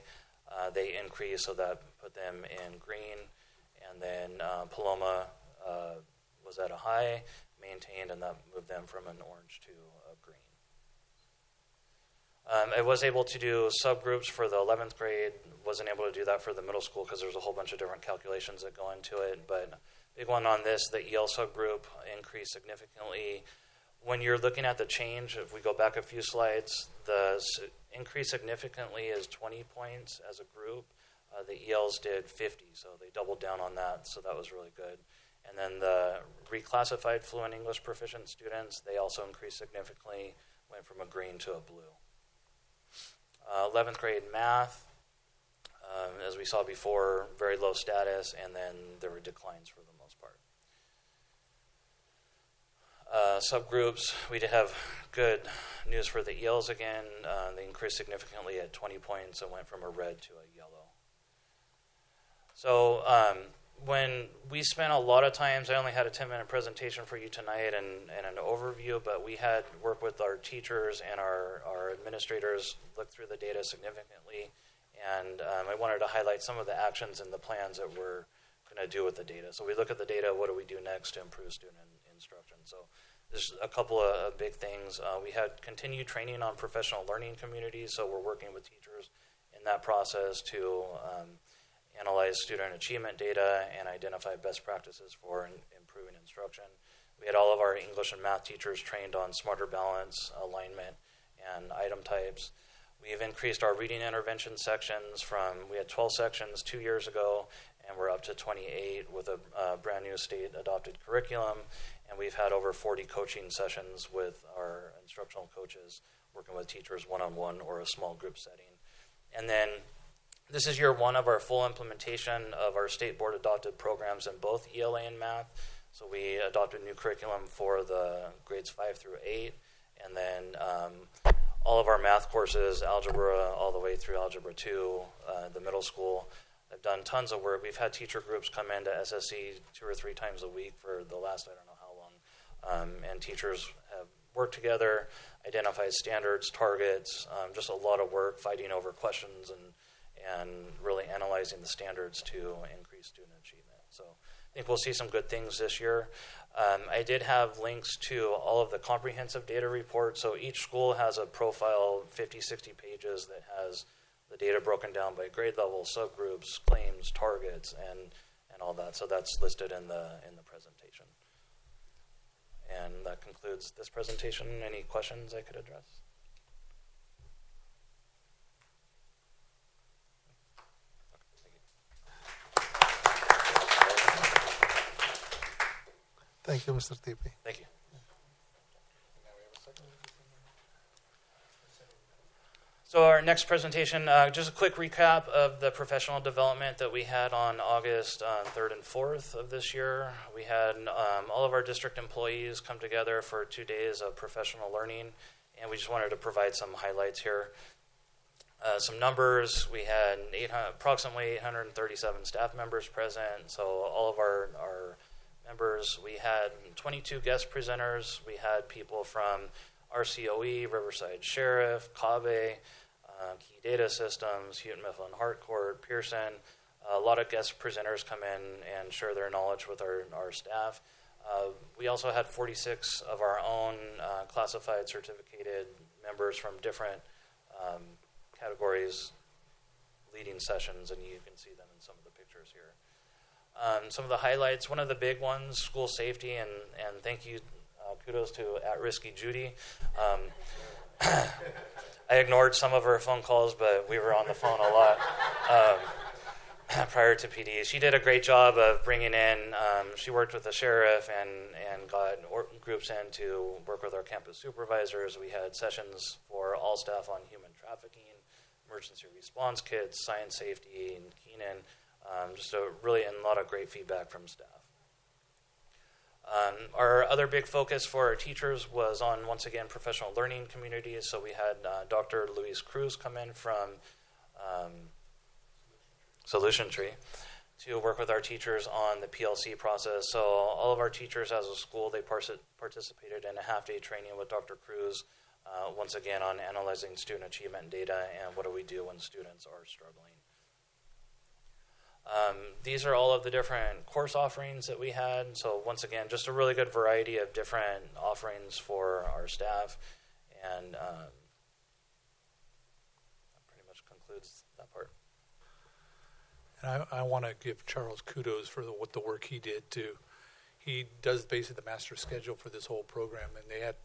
[SPEAKER 20] Uh, they increase, so that put them in green. And then uh, Paloma uh, was at a high, maintained, and that moved them from an orange to a green. Um, I was able to do subgroups for the 11th grade. Wasn't able to do that for the middle school because there's a whole bunch of different calculations that go into it. But big one on this, the EL subgroup increased significantly. When you're looking at the change, if we go back a few slides, the increase significantly is 20 points as a group. Uh, the ELs did 50, so they doubled down on that, so that was really good. And then the reclassified fluent English proficient students, they also increased significantly, went from a green to a blue. Uh, 11th grade math, um, as we saw before, very low status, and then there were declines for the most part. Uh, subgroups, we did have good news for the ELs again. Uh, they increased significantly at 20 points and went from a red to a yellow. So um, when we spent a lot of times, I only had a 10 minute presentation for you tonight and, and an overview, but we had worked with our teachers and our, our administrators, looked through the data significantly, and um, I wanted to highlight some of the actions and the plans that we're going to do with the data. So we look at the data, what do we do next to improve student instruction? So there's a couple of big things. Uh, we had continued training on professional learning communities, so we're working with teachers in that process to um, analyze student achievement data and identify best practices for in, improving instruction. We had all of our English and math teachers trained on smarter balance, alignment, and item types. We've increased our reading intervention sections from, we had 12 sections two years ago, and we're up to 28 with a uh, brand new state adopted curriculum. And we've had over 40 coaching sessions with our instructional coaches, working with teachers one on one or a small group setting. And then this is year one of our full implementation of our state board adopted programs in both ELA and math. So we adopted new curriculum for the grades five through eight, and then um, all of our math courses, algebra, all the way through algebra two, uh, the middle school. I've done tons of work. We've had teacher groups come into SSE two or three times a week for the last I don't know how long, um, and teachers have worked together, identified standards, targets, um, just a lot of work fighting over questions and and really analyzing the standards to increase student achievement. So I think we'll see some good things this year. Um, I did have links to all of the comprehensive data reports. So each school has a profile, 50, 60 pages, that has the data broken down by grade level, subgroups, claims, targets, and, and all that. So that's listed in the, in the presentation. And that concludes this presentation. Any questions I could address?
[SPEAKER 1] Thank you, Mr. Tippy.
[SPEAKER 20] Thank you. So our next presentation, uh, just a quick recap of the professional development that we had on August uh, 3rd and 4th of this year. We had um, all of our district employees come together for two days of professional learning, and we just wanted to provide some highlights here. Uh, some numbers, we had 800, approximately 837 staff members present, so all of our, our members. We had 22 guest presenters. We had people from RCOE, Riverside Sheriff, CABE, uh, Key Data Systems, Houghton Mifflin Harcourt, Pearson. a lot of guest presenters come in and share their knowledge with our, our staff. Uh, we also had 46 of our own uh, classified certificated members from different um, categories leading sessions, and you can see them in some of the pictures here. Um, some of the highlights, one of the big ones, school safety, and, and thank you, uh, kudos to At Risky Judy. Um, I ignored some of her phone calls, but we were on the phone a lot um, prior to PD. She did a great job of bringing in, um, she worked with the sheriff and, and got or, groups in to work with our campus supervisors. We had sessions for all staff on human trafficking, emergency response kits, science safety, and Keenan Um, just a really and a lot of great feedback from staff. Um, our other big focus for our teachers was on once again professional learning communities. So we had uh, Dr. Luis Cruz come in from um, Solution Tree to work with our teachers on the PLC process. So all of our teachers as a school they partic- participated in a half day training with Dr. Cruz. Uh, once again on analyzing student achievement data and what do we do when students are struggling. Um, these are all of the different course offerings that we had. So once again, just a really good variety of different offerings for our staff, and um, that pretty much concludes that part.
[SPEAKER 3] And I, I want to give Charles kudos for the, what the work he did too. He does basically the master schedule for this whole program, and they had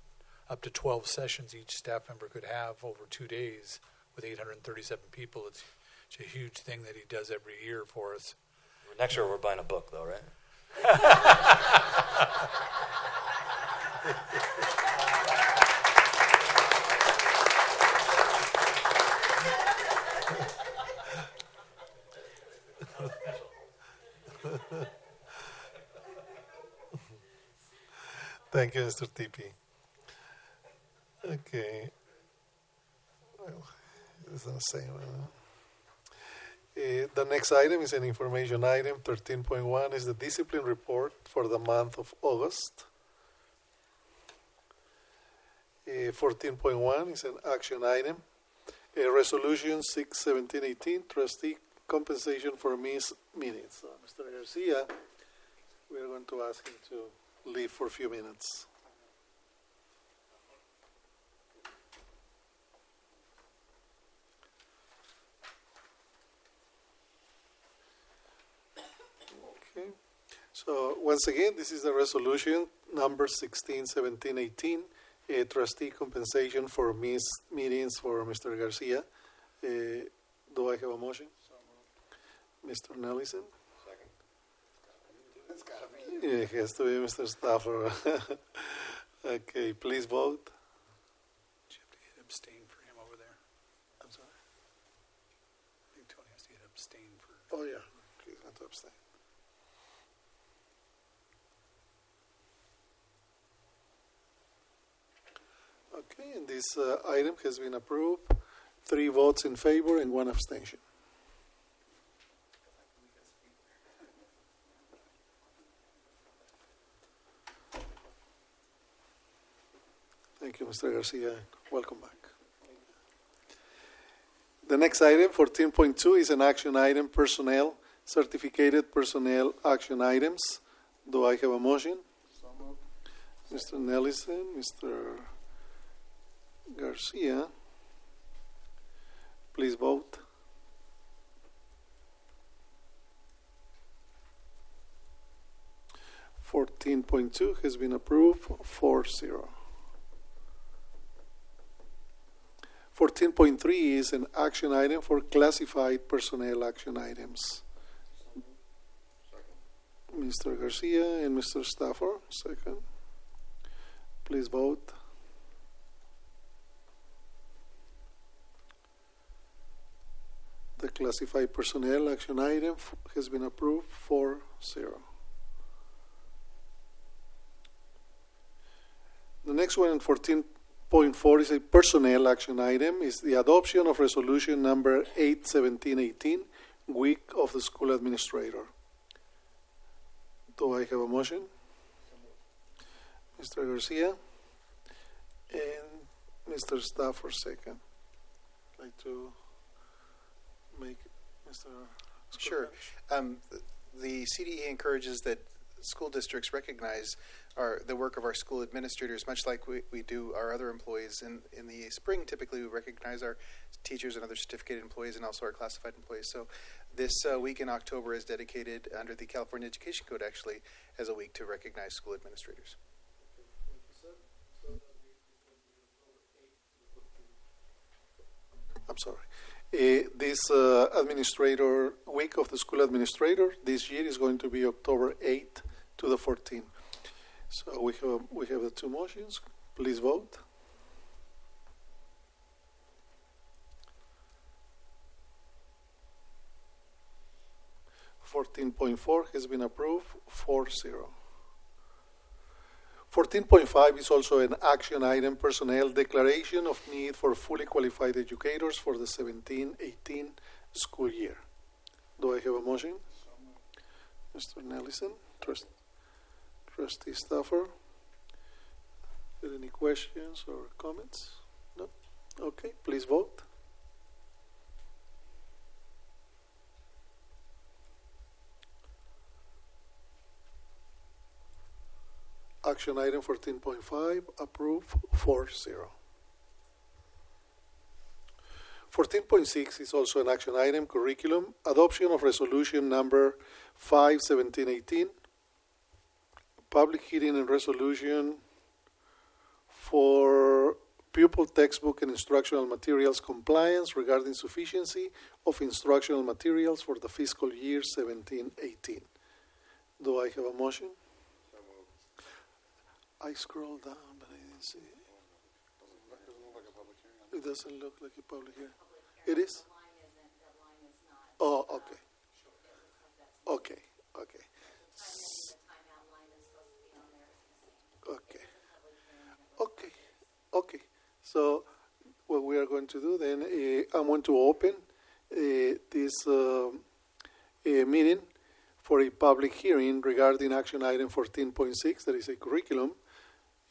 [SPEAKER 3] up to 12 sessions each staff member could have over two days with 837 people. It's, it's a huge thing that he does every year for us.
[SPEAKER 20] Next year, we're buying a book, though, right?
[SPEAKER 1] Thank you, Mr. Tippy. Okay. Well, it's the same. Uh, uh, the next item is an information item. 13.1 is the discipline report for the month of August. Uh, 14.1 is an action item. Uh, resolution 61718, trustee compensation for missed meetings. So, Mr. Garcia, we are going to ask him to leave for a few minutes. Okay. So once again, this is the resolution number 16, 17, 18, uh, trustee compensation for missed meetings for Mr. Garcia. Uh, do I have a motion? Mr. Nelissen? It has to be Mr. Stafford. okay, please vote.
[SPEAKER 3] abstain for him over there.
[SPEAKER 1] I'm sorry.
[SPEAKER 3] I think Tony has to hit abstain for.
[SPEAKER 1] Oh, yeah. He's to abstain. Okay, and this uh, item has been approved. Three votes in favor and one abstention. Thank you, Mr. Garcia. Welcome back. The next item, 14.2, is an action item, personnel, certificated personnel action items. Do I have a motion? Mr. Nelissen, Mr. Garcia. Please vote. Fourteen point two has been approved, four zero. Fourteen point three is an action item for classified personnel action items. Mr. Garcia and Mr. Stafford, second. Please vote. The classified personnel action item has been approved 4 0. The next one, in 14.4, is a personnel action item, is the adoption of resolution number 81718, week of the school administrator. Do I have a motion? Mr. Garcia and Mr. Stafford second. Like to make Mr.
[SPEAKER 21] Sure. Um, the CDE encourages that school districts recognize our, the work of our school administrators, much like we, we do our other employees. In, in the spring, typically we recognize our teachers and other certificated employees and also our classified employees. So this uh, week in October is dedicated under the California Education Code, actually, as a week to recognize school administrators.
[SPEAKER 1] I'm sorry. Uh, this uh, administrator week of the school administrator this year is going to be October 8th to the 14th. So we have we have the two motions. Please vote. 14.4 has been approved 4 0. 14.5 is also an action item personnel declaration of need for fully qualified educators for the 17 18 school year. Do I have a motion? Mr. Nelissen, trust, trustee Stafford. Any questions or comments? No? Okay, please vote. Action item 14.5, approve 4-0. 14.6 is also an action item, curriculum, adoption of resolution number 51718, public hearing and resolution for pupil textbook and instructional materials compliance regarding sufficiency of instructional materials for the fiscal year 17-18. Do I have a motion? I scrolled down, but I didn't see it. It doesn't look like a public hearing. It is? Oh, okay. Okay, okay. Okay. Okay, okay. So what we are going to do then, uh, I'm going to open uh, this uh, meeting for a public hearing regarding action item 14.6, that is a curriculum,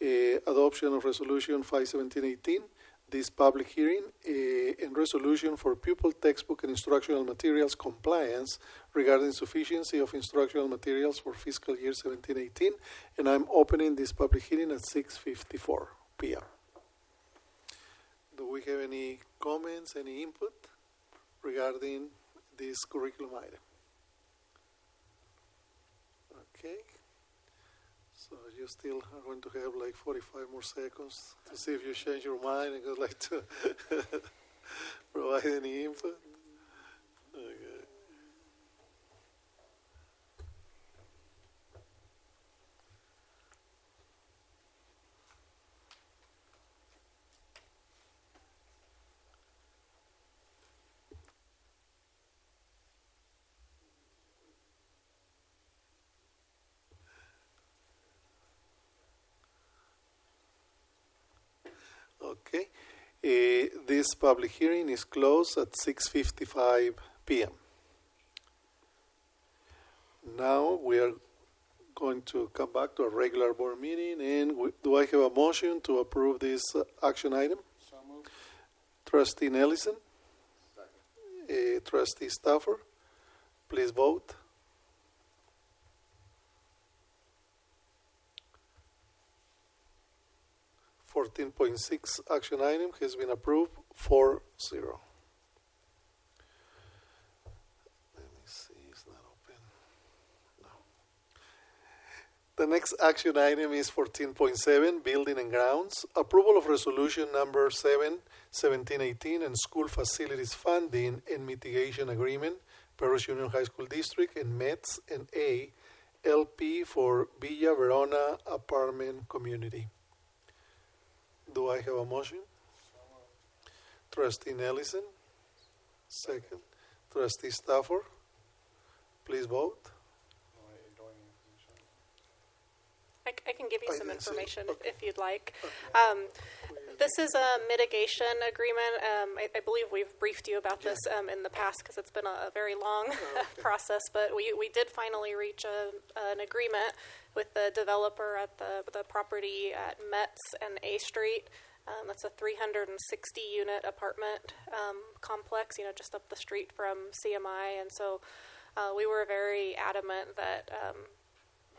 [SPEAKER 1] adoption of resolution 51718. This public hearing uh, and resolution for pupil textbook and instructional materials compliance regarding sufficiency of instructional materials for fiscal year 17-18, and I'm opening this public hearing at 6:54 p.m. Do we have any comments, any input regarding this curriculum item? Okay. So you still are going to have like 45 more seconds to see if you change your mind and would like to provide any input. Okay. Okay. Uh, this public hearing is closed at 6:55 p.m. Now we are going to come back to a regular board meeting, and we, do I have a motion to approve this uh, action item? Trustee Nelissen, uh, Trustee Stafford, please vote. Fourteen point six action item has been approved four zero. Let me see, it's not open. No. The next action item is fourteen point seven, building and grounds. Approval of resolution number seven, seventeen eighteen, and school facilities funding and mitigation agreement, Perris Union High School District and Metz and A, LP for Villa Verona Apartment Community. Do I have a motion? Trustee Nelissen, second. Trustee Stafford, please vote.
[SPEAKER 22] I, I can give you
[SPEAKER 1] I
[SPEAKER 22] some
[SPEAKER 1] didn't see it.
[SPEAKER 22] information if, if you'd like. Um, this is a mitigation agreement. Um, I, I believe we've briefed you about this um, in the past because it's been a, a very long process, but we, we did finally reach a, an agreement with the developer at the, the property at Metz and A Street. Um, that's a 360 unit apartment um, complex, you know, just up the street from CMI. And so uh, we were very adamant that um,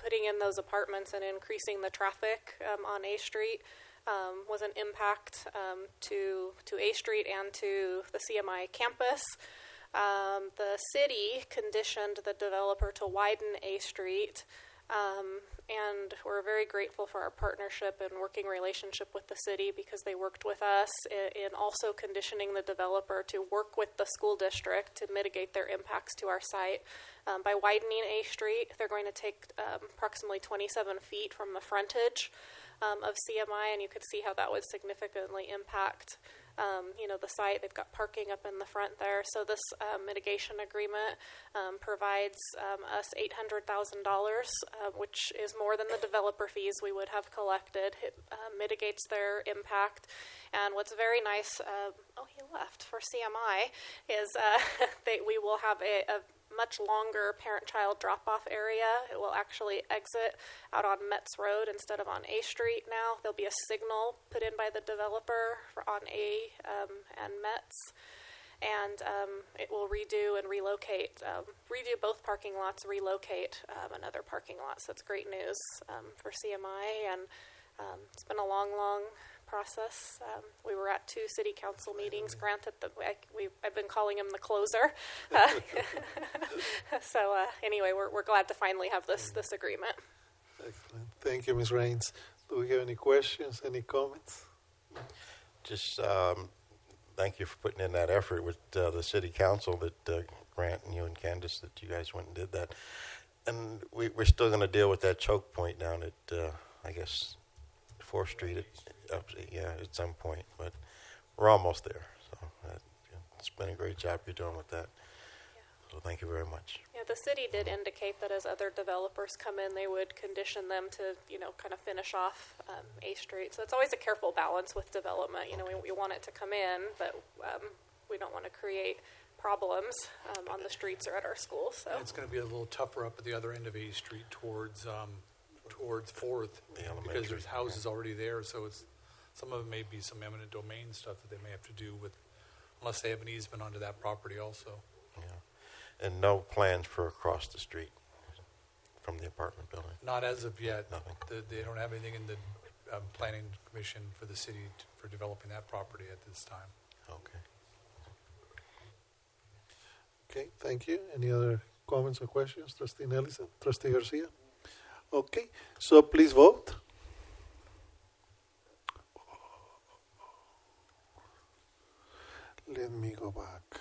[SPEAKER 22] putting in those apartments and increasing the traffic um, on A Street um, was an impact um, to to A Street and to the CMI campus. Um, the city conditioned the developer to widen A Street, um, and we're very grateful for our partnership and working relationship with the city because they worked with us in, in also conditioning the developer to work with the school district to mitigate their impacts to our site. Um, by widening A Street, they're going to take um, approximately 27 feet from the frontage um, of CMI, and you could see how that would significantly impact um, you know, the site. They've got parking up in the front there. So this uh, mitigation agreement um, provides um, us $800,000, uh, which is more than the developer fees we would have collected. It uh, mitigates their impact. And what's very nice, uh, oh, he left for CMI, is uh, that we will have a, a much longer parent child drop off area. It will actually exit out on Metz Road instead of on A Street now. There'll be a signal put in by the developer for on A um, and Metz. And um, it will redo and relocate, um, redo both parking lots, relocate um, another parking lot. So it's great news um, for CMI. And um, it's been a long, long process. Um, we were at two city council meetings. Granted, that I, we, I've been calling him the closer. Uh, so uh, anyway, we're, we're glad to finally have this this agreement.
[SPEAKER 1] Excellent. Thank you, Ms. Rains. Do we have any questions, any comments?
[SPEAKER 11] Just um, thank you for putting in that effort with uh, the city council that uh, Grant and you and Candace that you guys went and did that. And we, we're still going to deal with that choke point down at, uh, I guess, Fourth Street. At, up, yeah, at some point, but we're almost there. So uh, it's been a great job you're doing with that. So thank you very much.
[SPEAKER 22] Yeah, the city did indicate that as other developers come in, they would condition them to, you know, kind of finish off um, A Street. So it's always a careful balance with development. You know, we, we want it to come in, but um, we don't want to create problems um, on the streets or at our schools. So
[SPEAKER 3] And it's going to be a little tougher up at the other end of A Street towards um, towards Fourth because
[SPEAKER 11] elementary,
[SPEAKER 3] there's houses already there. So it's some of it may be some eminent domain stuff that they may have to do with, unless they have an easement onto that property also. Yeah.
[SPEAKER 11] And no plans for across the street from the apartment building.
[SPEAKER 3] Not as of yet.
[SPEAKER 11] Nothing.
[SPEAKER 3] The, they don't have anything in the um, planning commission for the city t- for developing that property at this time.
[SPEAKER 11] Okay.
[SPEAKER 1] Okay, thank you. Any other comments or questions? Trustee Nelson, Trustee Garcia? Okay, so please vote. Let me go back.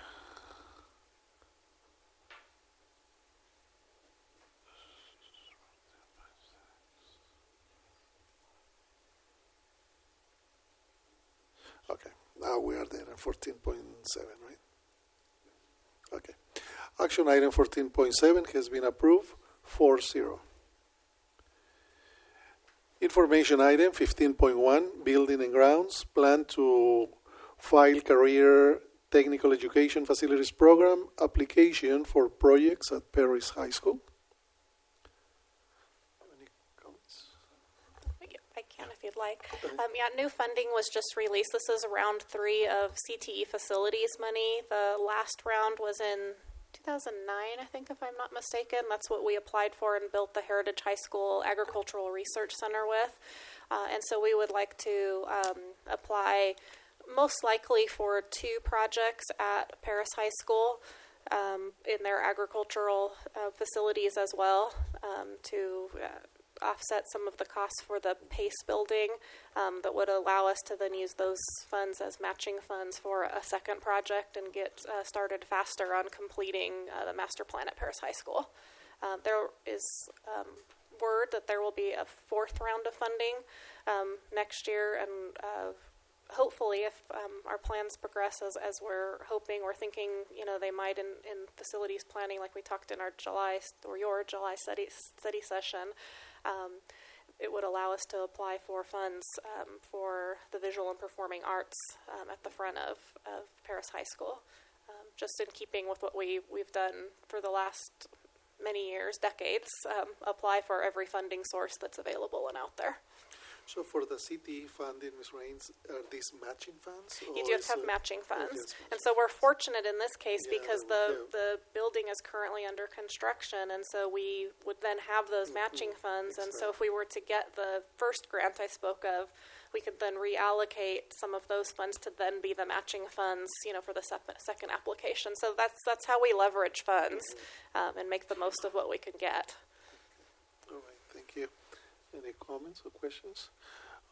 [SPEAKER 1] Okay, now we are there at 14.7, right? Okay. Action item 14.7 has been approved 4 0. Information item 15.1 Building and Grounds plan to file Career Technical Education Facilities Program application for projects at Perris High School.
[SPEAKER 22] Like. Um, yeah, new funding was just released. This is round three of CTE facilities money. The last round was in 2009, I think, if I'm not mistaken. That's what we applied for and built the Heritage High School Agricultural Research Center with. Uh, and so we would like to um, apply most likely for two projects at Perris High School um, in their agricultural uh, facilities as well um, to uh, offset some of the costs for the PACE building um, that would allow us to then use those funds as matching funds for a second project and get uh, started faster on completing uh, the master plan at Perris High School. Uh, there is um, word that there will be a fourth round of funding um, next year, and uh, hopefully, if um, our plans progress as, as we're hoping, we're thinking, you know, they might in, in facilities planning, like we talked in our July or your July study study session. Um, it would allow us to apply for funds um, for the visual and performing arts um, at the front of, of Perris High School, um, just in keeping with what we, we've done for the last many years, decades, um, apply for every funding source that's available and out there.
[SPEAKER 1] So for the CTE funding, Ms. Rains, are these matching funds?
[SPEAKER 22] You do have matching
[SPEAKER 1] Oh,
[SPEAKER 22] funds.
[SPEAKER 1] yes,
[SPEAKER 22] And so we're fortunate in this case
[SPEAKER 1] Yeah,
[SPEAKER 22] because the, the building is currently under construction, and so we would then have those
[SPEAKER 1] Mm-hmm.
[SPEAKER 22] matching funds. And so if we were to get the first grant I spoke of, we could then reallocate some of those funds to then be the matching funds, you know, for the sep- second application. So that's that's how we leverage funds
[SPEAKER 1] Mm-hmm.
[SPEAKER 22] um, and make the most of what we can get.
[SPEAKER 1] All right, thank you. Any comments or questions?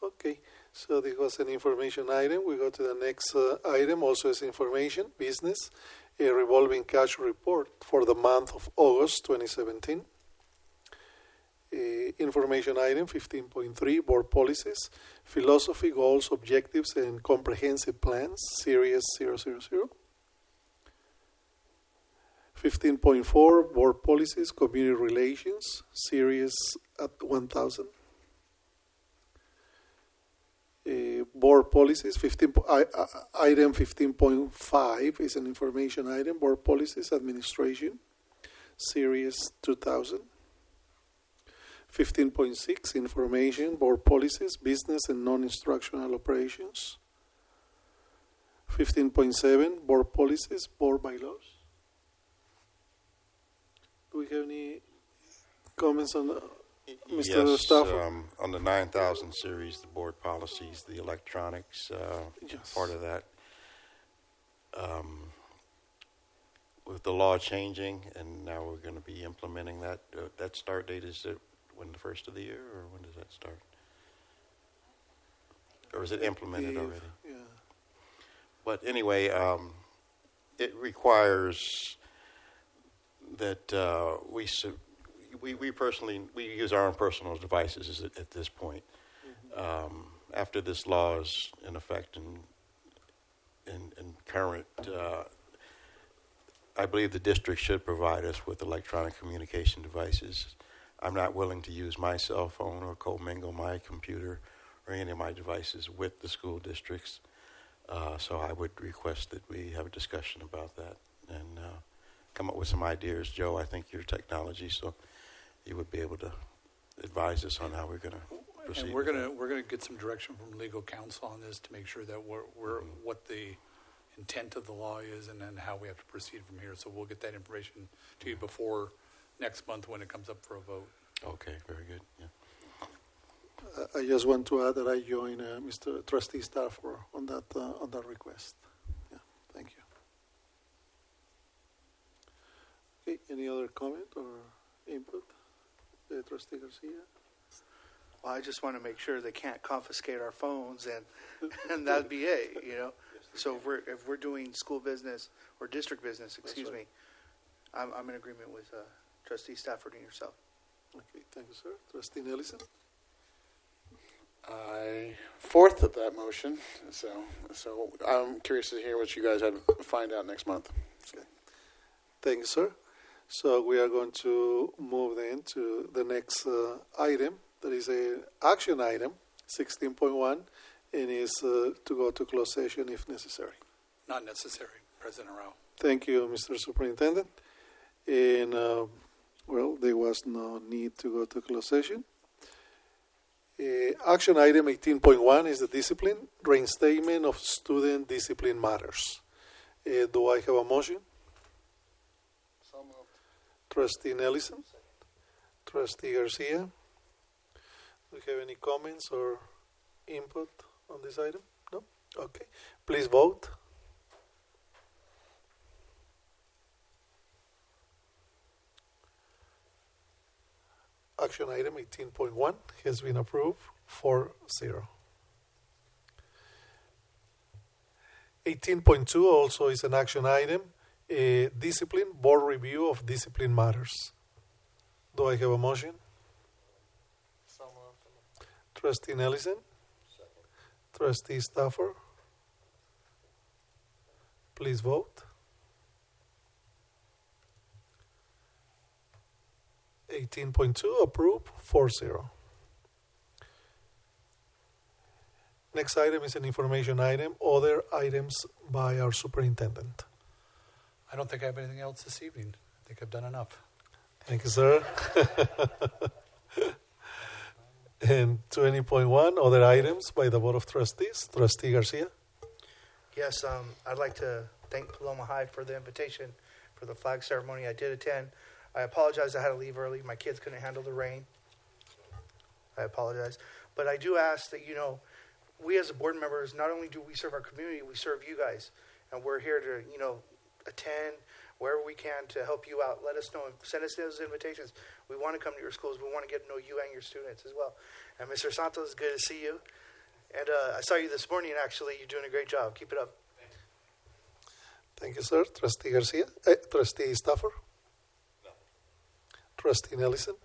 [SPEAKER 1] Okay, so this was an information item. We go to the next uh, item, also is information, business, a revolving cash report for the month of August 2017. Uh, information item 15.3 Board Policies, Philosophy, Goals, Objectives, and Comprehensive Plans, Series 000. 15.4 Board Policies, Community Relations, Series at 1000. Uh, board policies 15 I, I, item 15.5 is an information item. Board policies administration series 2000 15.6 information board policies business and non-instructional operations. 15.7 board policies board bylaws do we have any comments on uh, Mr.
[SPEAKER 11] Yes,
[SPEAKER 1] Stafford?
[SPEAKER 11] um, on the 9000 series, the board policies, the electronics, uh,
[SPEAKER 1] Yes.
[SPEAKER 11] part of that. Um, with the law changing, and now we're going to be implementing that. Uh, that start date is it when the first of the year, or when does that start? Or is it implemented already?
[SPEAKER 1] yeah.
[SPEAKER 11] But anyway, um, it requires that uh, we, we we personally we use our own personal devices at, at this point. Um, after this law is in effect and in, in current, uh, I believe the district should provide us with electronic communication devices. I'm not willing to use my cell phone or commingle my computer or any of my devices with the school districts. Uh, so I would request that we have a discussion about that and uh, come up with some ideas. Joe, I think your technology, so you would be able to advise us on how we're going to proceed.
[SPEAKER 3] And we're gonna, we're gonna get some direction from legal counsel on this to make sure that we're, we're,
[SPEAKER 11] Mm-hmm.
[SPEAKER 3] what the intent of the law is and then how we have to proceed from here. So we'll get that information to you before next month when it comes up for a vote.
[SPEAKER 11] Okay, very good. Yeah.
[SPEAKER 1] I- I just want to add that I join uh, Mr. Trustee Stafford on that uh, on that request. Yeah, thank you. Okay, any other comment or input, uh, Trustee Garcia?
[SPEAKER 8] Well, I just want to make sure they can't confiscate our phones and, and that'd be it, you know? So if we're, if we're doing school business or district business, excuse
[SPEAKER 1] right.
[SPEAKER 8] me, I'm, I'm in agreement with uh, trustee Stafford and yourself.
[SPEAKER 1] Okay, thank you, sir. Trustee Nelson.
[SPEAKER 2] I fourth of that motion, so so I'm curious to hear what you guys had to find out next month.
[SPEAKER 1] Thank you, sir. So we are going to move then to the next uh, item. That is a action item, 16.1, and is uh, to go to closed session if necessary.
[SPEAKER 3] Not necessary, President Araux.
[SPEAKER 1] Thank you, Mr. Superintendent. And, uh, well, there was no need to go to closed session. Uh, action item 18.1 is the discipline, reinstatement of student discipline matters. Uh, do I have a motion? Trustee Nelson? Trustee Garcia? Do you have any comments or input on this item? No? Okay. Please vote. Action item 18.1 has been approved 4 0. 18.2 also is an action item a discipline board review of discipline matters. Do I have a motion? Trustee Nelson? Trustee Stafford? Please vote. 18.2 approved 4 0. Next item is an information item, other items by our superintendent.
[SPEAKER 3] I don't think I have anything else this evening. I think I've done enough.
[SPEAKER 1] Thank you, sir. and 20.1, other items by the Board of Trustees. Trustee Garcia.
[SPEAKER 8] Yes, um, I'd like to thank Paloma High for the invitation for the flag ceremony. I did attend. I apologize I had to leave early. My kids couldn't handle the rain. I apologize. But I do ask that, you know, we as a board members, not only do we serve our community, we serve you guys. And we're here to, you know, attend wherever we can to help you out. Let us know and send us those invitations. We want to come to your schools. We want to get to know you and your students as well. And Mr. Santos, good to see you. And uh, I saw you this morning, actually. You're doing a great job. Keep it up.
[SPEAKER 1] Thank you, sir. Trustee Garcia. Eh, Trustee Stafford. Trustee Nelson.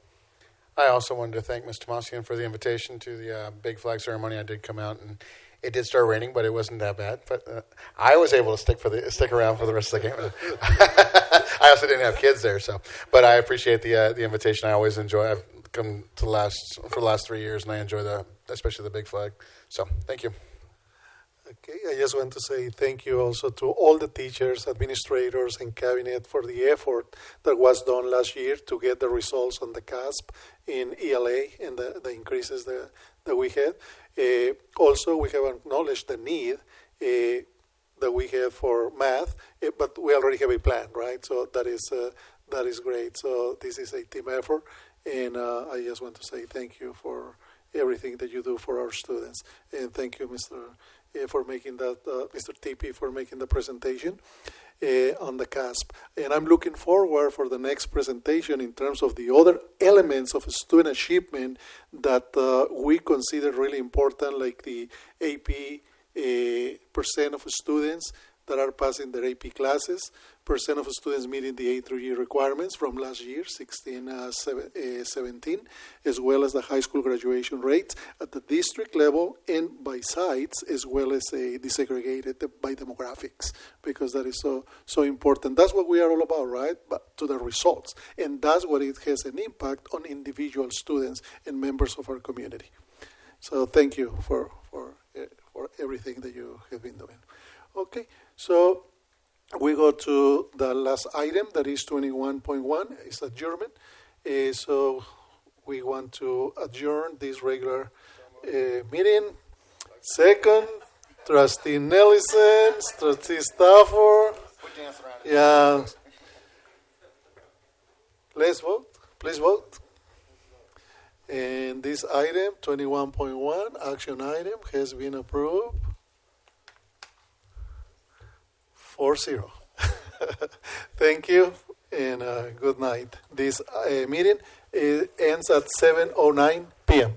[SPEAKER 2] I also wanted to thank Ms. Tomasian for the invitation to the uh, big flag ceremony. I did come out, and it did start raining, but it wasn't that bad. But uh, I was able to stick for the stick around for the rest of the game. I also didn't have kids there, so. But I appreciate the uh, the invitation. I always enjoy. I've come to the last for the last three years, and I enjoy the especially the big flag. So thank you.
[SPEAKER 1] Okay, I just want to say thank you also to all the teachers, administrators, and cabinet for the effort that was done last year to get the results on the CAASPP in ELA and the, the increases that, that we had. Uh, also, we have acknowledged the need uh, that we have for math, uh, but we already have a plan, right? So that is that is great. So this is a team effort, and I just want to say thank you for everything that you do for our students, and thank you, Mr for making that, Mr. Tippy, for making the presentation on the CAASPP. And I'm looking forward for the next presentation in terms of the other elements of student achievement that uh, we consider really important, like the AP uh, percent of students that are passing their AP classes, percent of students meeting the A through requirements from last year, 16, uh, uh, 17, as well as the high school graduation rates at the district level and by sites, as well as uh, desegregated by demographics, because that is so so important. That's what we are all about, right? But to the results, and that's what it has an impact on individual students and members of our community. So thank you for for uh, for everything that you have been doing. Okay, so we go to the last item that is 21.1 it's adjournment. Uh, so we want to adjourn this regular uh, meeting. Second trustee Nelson, trustee stafford. Yeah. Let's vote please vote. And this item 21.1 action item has been approved 4 0. Thank you and uh, good night. This uh, meeting uh, ends at 7.09 p.m.